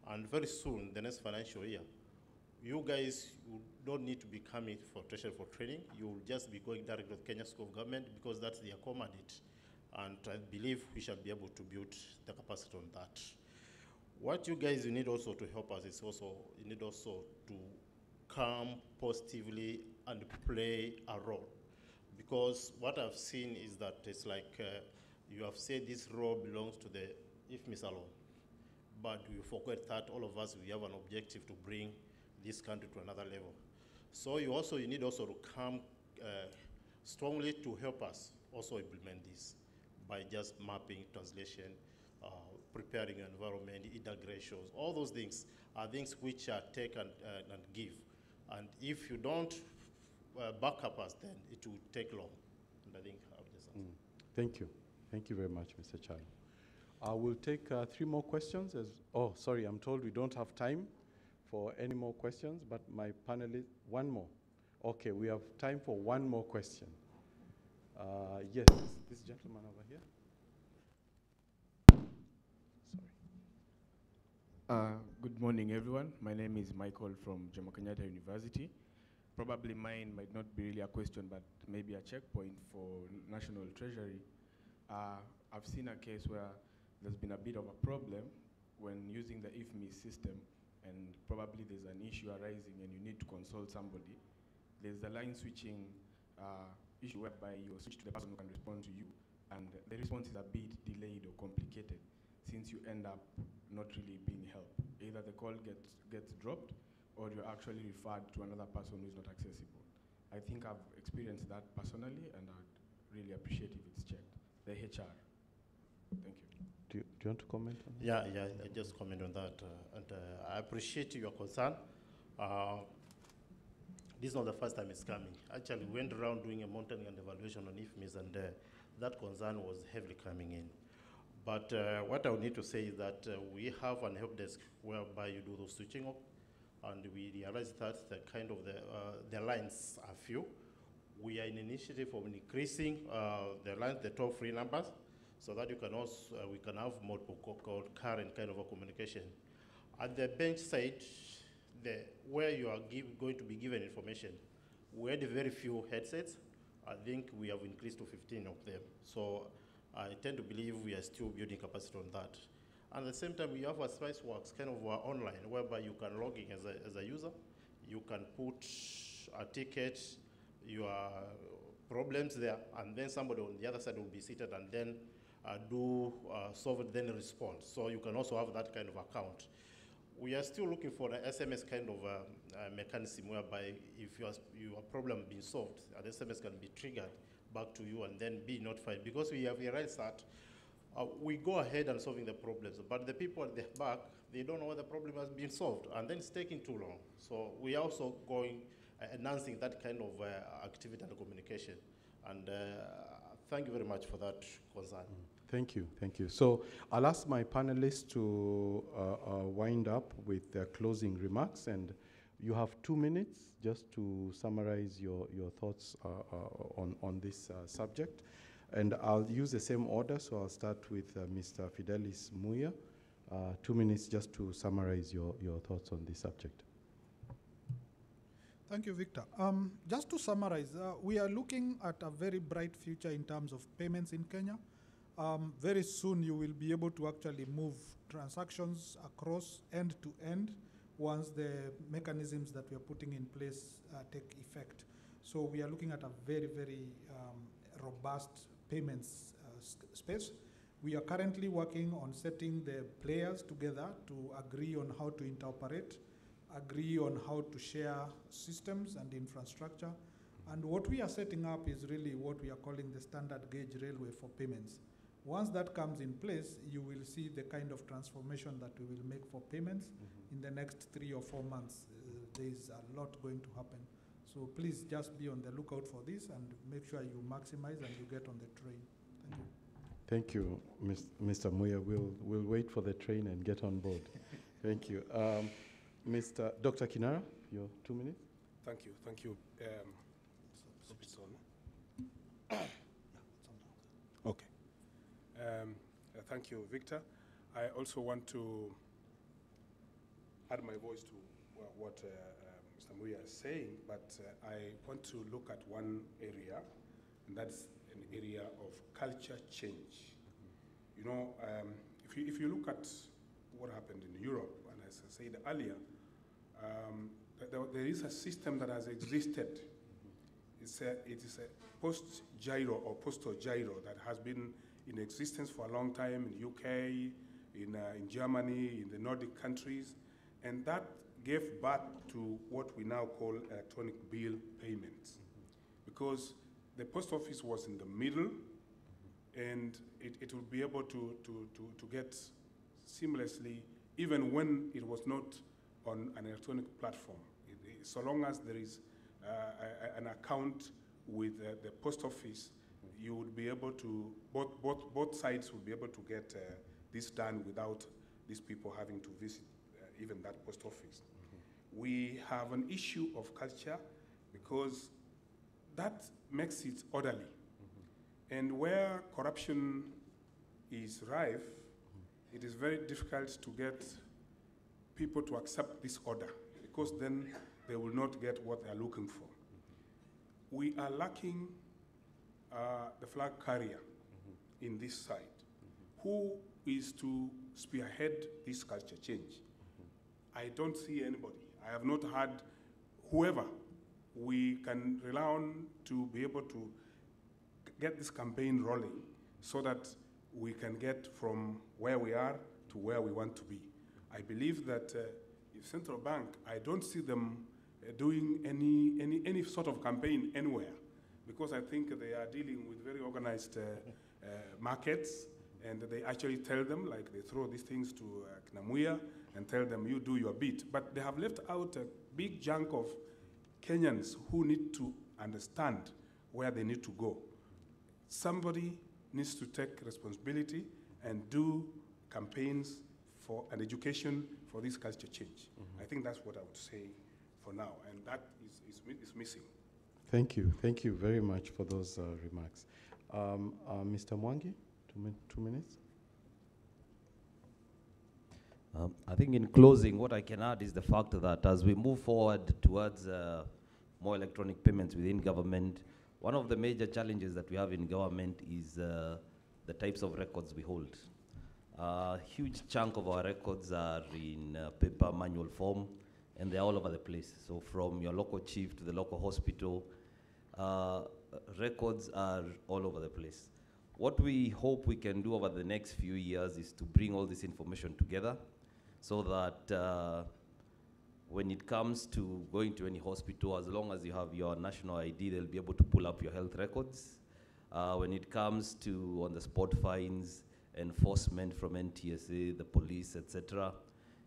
and very soon, the next financial year, you guys you don't need to be coming for treasury for training. You will just be going directly to Kenya School of Government because that's the accommodate. And I believe we shall be able to build the capacity on that. What you guys need also to help us is also, you need also to come positively and play a role. Because what I've seen is that it's like uh, you have said this role belongs to the IFMIS alone. But you forget that all of us, we have an objective to bring this country to another level. So you also you need also to come uh, strongly to help us also implement this by just mapping, translation, uh, preparing environment, integrations. All those things are things which are take and, uh, and give. And if you don't uh, back up us, then it will take long. And I think I'll just answer. Thank you. Thank you very much, Mr. Chalo. I will take uh, three more questions. As, oh, sorry, I'm told we don't have time for any more questions, but my panelists, one more. Okay, we have time for one more question. Uh, yes, this gentleman over here. Uh, good morning, everyone. My name is Michael from Jomo Kenyatta University. Probably mine might not be really a question, but maybe a checkpoint for National Treasury. Uh, I've seen a case where there's been a bit of a problem when using the IFMI system, and probably there's an issue arising and you need to consult somebody. There's the line switching uh, issue whereby you switch to the person who can respond to you, and the response is a bit delayed or complicated since you end up not really being helped. Either the call gets, gets dropped or you're actually referred to another person who's not accessible. I think I've experienced that personally and I'd really appreciate if it's checked. The HR. Thank you. Do you, do you want to comment on that? Yeah, yeah, I just comment on that. Uh, and uh, I appreciate your concern. Uh, this is not the first time it's coming. Actually, we went around doing a monitoring and evaluation on IFMIS, and uh, that concern was heavily coming in. But uh, what I would need to say is that uh, we have an help desk whereby you do those switching up, and we realize that the kind of the, uh, the lines are few. We are in initiative of increasing uh, the lines, the toll free numbers, so that you can also, uh, we can have multiple current kind of a communication. At the bench side, the, where you are give, going to be given information, we had very few headsets. I think we have increased to 15 of them. So I tend to believe we are still building capacity on that. And at the same time, we have a SpiceWorks kind of online whereby you can log in as a, as a user. You can put a ticket, your problems there, and then somebody on the other side will be seated and then uh, do uh, solve it, then respond. So you can also have that kind of account. We are still looking for an SMS kind of mechanism whereby if your, your problem being solved, an SMS can be triggered back to you and then be notified. Because we have realized that uh, we go ahead and solving the problems, but the people at the back, they don't know whether the problem has been solved, and then it's taking too long. So we are also going, uh, enhancing that kind of uh, activity and communication. And uh, thank you very much for that concern. Thank you, thank you. So I'll ask my panelists to uh, uh, wind up with their closing remarks, and you have two minutes just to summarize your, your thoughts on, on this subject. And I'll use the same order, so I'll start with uh, Mr. Fidelis Muya. Uh, two minutes just to summarize your, your thoughts on this subject. Thank you, Victor. Um, just to summarize, uh, we are looking at a very bright future in terms of payments in Kenya. Um, very soon, you will be able to actually move transactions across end to end once the mechanisms that we are putting in place uh, take effect. So we are looking at a very, very um, robust payments uh, space. We are currently working on setting the players together to agree on how to interoperate agree on how to share systems and infrastructure. And what we are setting up is really what we are calling the standard gauge railway for payments. Once that comes in place, you will see the kind of transformation that we will make for payments in the next three or four months. Uh, there is a lot going to happen. So please just be on the lookout for this and make sure you maximize and you get on the train. Thank you. Thank you, Mr. Muya. We'll, we'll wait for the train and get on board. [LAUGHS] Thank you. Um, Mr. Dr. Kinara, your two minutes. Thank you, thank you. Um. [COUGHS] Okay. Um, uh, thank you, Victor. I also want to add my voice to what uh, Muya is saying, but uh, I want to look at one area, and that's an area of culture change. You know, um, if, you, if you look at what happened in Europe, and as I said earlier, um, there, there is a system that has existed. It's a, it is a post giro or postal giro that has been in existence for a long time in the UK, in, uh, in Germany, in the Nordic countries, and that gave birth to what we now call electronic bill payments. Because the post office was in the middle, and it, it would be able to, to, to, to get seamlessly, even when it was not on an electronic platform. It- it- so long as there is uh, a- an account with uh, the post office, you would be able to, both, both, both sides would be able to get uh, this done without these people having to visit uh, even that post office. We have an issue of culture because that makes it orderly. Mm-hmm. And where corruption is rife, mm-hmm. it is very difficult to get people to accept this order because then they will not get what they're looking for. Mm-hmm. We are lacking uh, the flag carrier in this site. Who is to spearhead this culture change? I don't see anybody. I have not had whoever we can rely on to be able to get this campaign rolling so that we can get from where we are to where we want to be. I believe that uh, if central bank, I don't see them uh, doing any, any, any sort of campaign anywhere because I think they are dealing with very organized uh, uh, markets and they actually tell them, like they throw these things to uh, Knamuya and tell them, you do your bit. But they have left out a big chunk of Kenyans who need to understand where they need to go. Somebody needs to take responsibility and do campaigns for an education for this culture change. I think that's what I would say for now, and that is, is, is missing. Thank you. Thank you very much for those uh, remarks. Um, uh, Mr. Mwangi, two, min- two minutes. Um, I think in closing, what I can add is the fact that as we move forward towards uh, more electronic payments within government, one of the major challenges that we have in government is uh, the types of records we hold. A huge chunk of our records are in uh, paper manual form, and they're all over the place. So from your local chief to the local hospital, uh, records are all over the place. What we hope we can do over the next few years is to bring all this information together so that uh, when it comes to going to any hospital, as long as you have your national ID, they'll be able to pull up your health records. Uh, when it comes to on the spot fines, enforcement from NTSA, the police, etc.,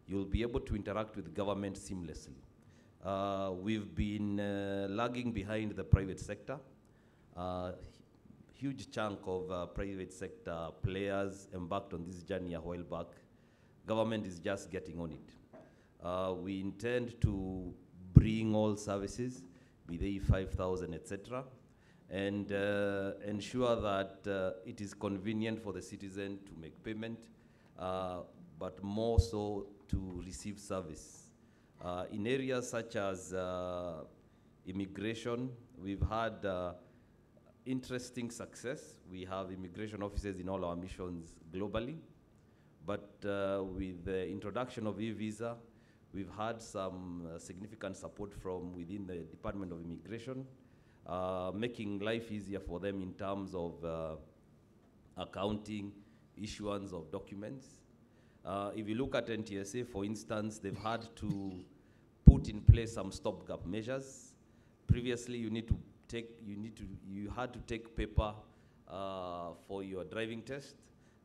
you'll be able to interact with government seamlessly. Uh, we've been uh, lagging behind the private sector. Uh, huge chunk of uh, private sector players embarked on this journey a while back. Government is just getting on it. Uh, we intend to bring all services, be they 5,000, etc., and uh, ensure that uh, it is convenient for the citizen to make payment, uh, but more so to receive service. Uh, in areas such as uh, immigration, we've had interesting success. We have immigration officers in all our missions globally. But uh, with the introduction of e-visa, we've had some uh, significant support from within the Department of Immigration, uh, making life easier for them in terms of accounting, issuance of documents. If you look at NTSA, for instance, they've had to put in place some stopgap measures. Previously, you need to take, you need to, you had to take paper uh, for your driving test.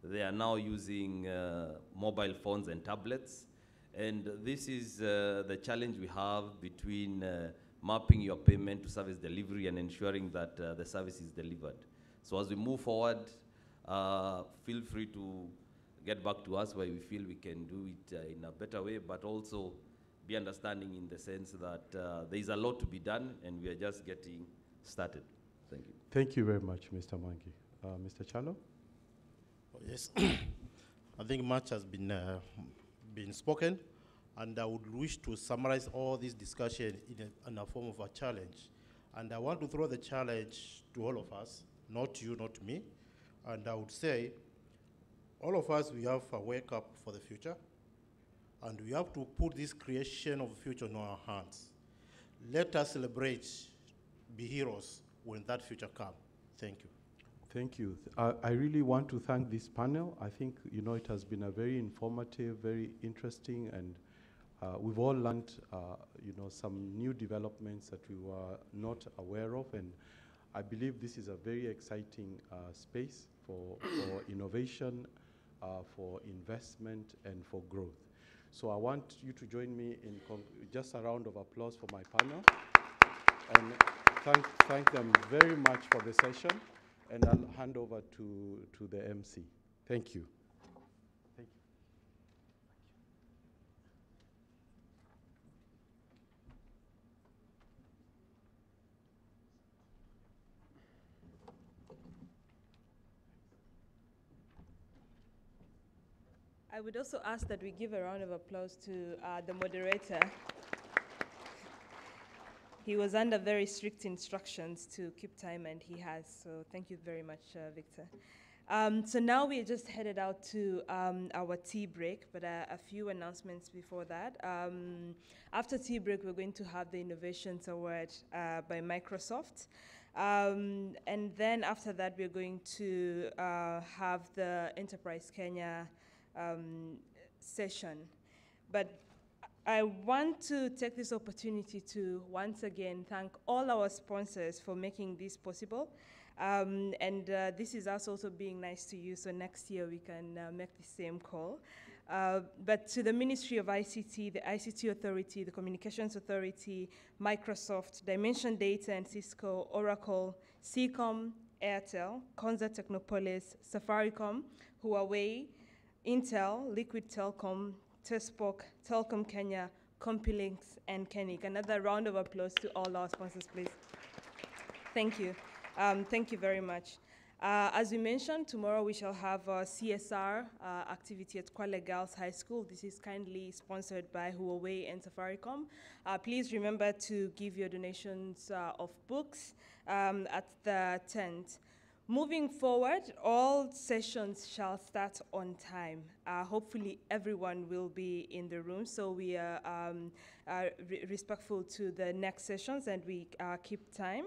They are now using uh, mobile phones and tablets. And this is uh, the challenge we have between uh, mapping your payment to service delivery and ensuring that uh, the service is delivered. So as we move forward, uh, feel free to get back to us where we feel we can do it uh, in a better way, but also be understanding in the sense that there is a lot to be done and we are just getting started. Thank you. Thank you very much, Mr. Mwangi. Uh, Mr. Chalo? Oh, Yes, [CLEARS THROAT] I think much has been, uh, been spoken, and I would wish to summarize all this discussion in a, in a form of a challenge. And I want to throw the challenge to all of us, not you, not me. And I would say, all of us, we have a wake up for the future, and we have to put this creation of the future in our hands. Let us celebrate, be heroes when that future comes. Thank you. Thank you. Uh, I really want to thank this panel. I think, you know, it has been a very informative, very interesting, and uh, we've all learned, uh, you know, some new developments that we were not aware of. And I believe this is a very exciting uh, space for, for [COUGHS] innovation, uh, for investment, and for growth. So I want you to join me in just a round of applause for my panel. And thank, thank them very much for the session. And I'll hand over to, to the MC. Thank you. Thank you. I would also ask that we give a round of applause to uh, the moderator. He was under very strict instructions to keep time, and he has. So thank you very much, uh, Victor. Um, so now we are just headed out to um, our tea break, but uh, a few announcements before that. Um, after tea break, we're going to have the Innovations Award uh, by Microsoft. Um, and then after that, we're going to uh, have the Enterprise Kenya um, session. But I want to take this opportunity to once again thank all our sponsors for making this possible. Um, and uh, this is us also being nice to you, so next year we can uh, make the same call. Uh, but to the Ministry of ICT, the ICT Authority, the Communications Authority, Microsoft, Dimension Data and Cisco, Oracle, Seacom, Airtel, Konza Technopolis, Safaricom, Huawei, Intel, Liquid Telecom, TESPOK, Telkom Kenya, Compilinks, and KENIC. Another round of applause to all our sponsors, please. Thank you. Um, thank you very much. Uh, as we mentioned, tomorrow we shall have a CSR uh, activity at Kwale Girls High School. This is kindly sponsored by Huawei and Safaricom. Uh, please remember to give your donations uh, of books um, at the tent. Moving forward, all sessions shall start on time. Uh, hopefully, everyone will be in the room, so we are um, re respectful to the next sessions and we uh, keep time.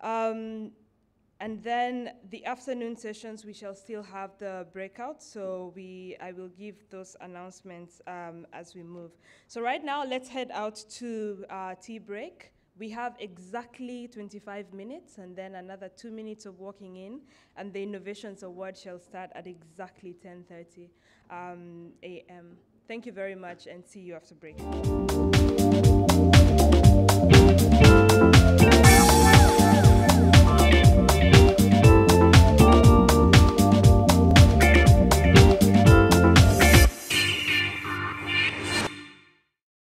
Um, and then the afternoon sessions, we shall still have the breakout. So we, I will give those announcements um, as we move. So right now, let's head out to uh, tea break. We have exactly 25 minutes and then another two minutes of walking in. And the Innovations Award shall start at exactly 10.30 um, a.m. Thank you very much and see you after break.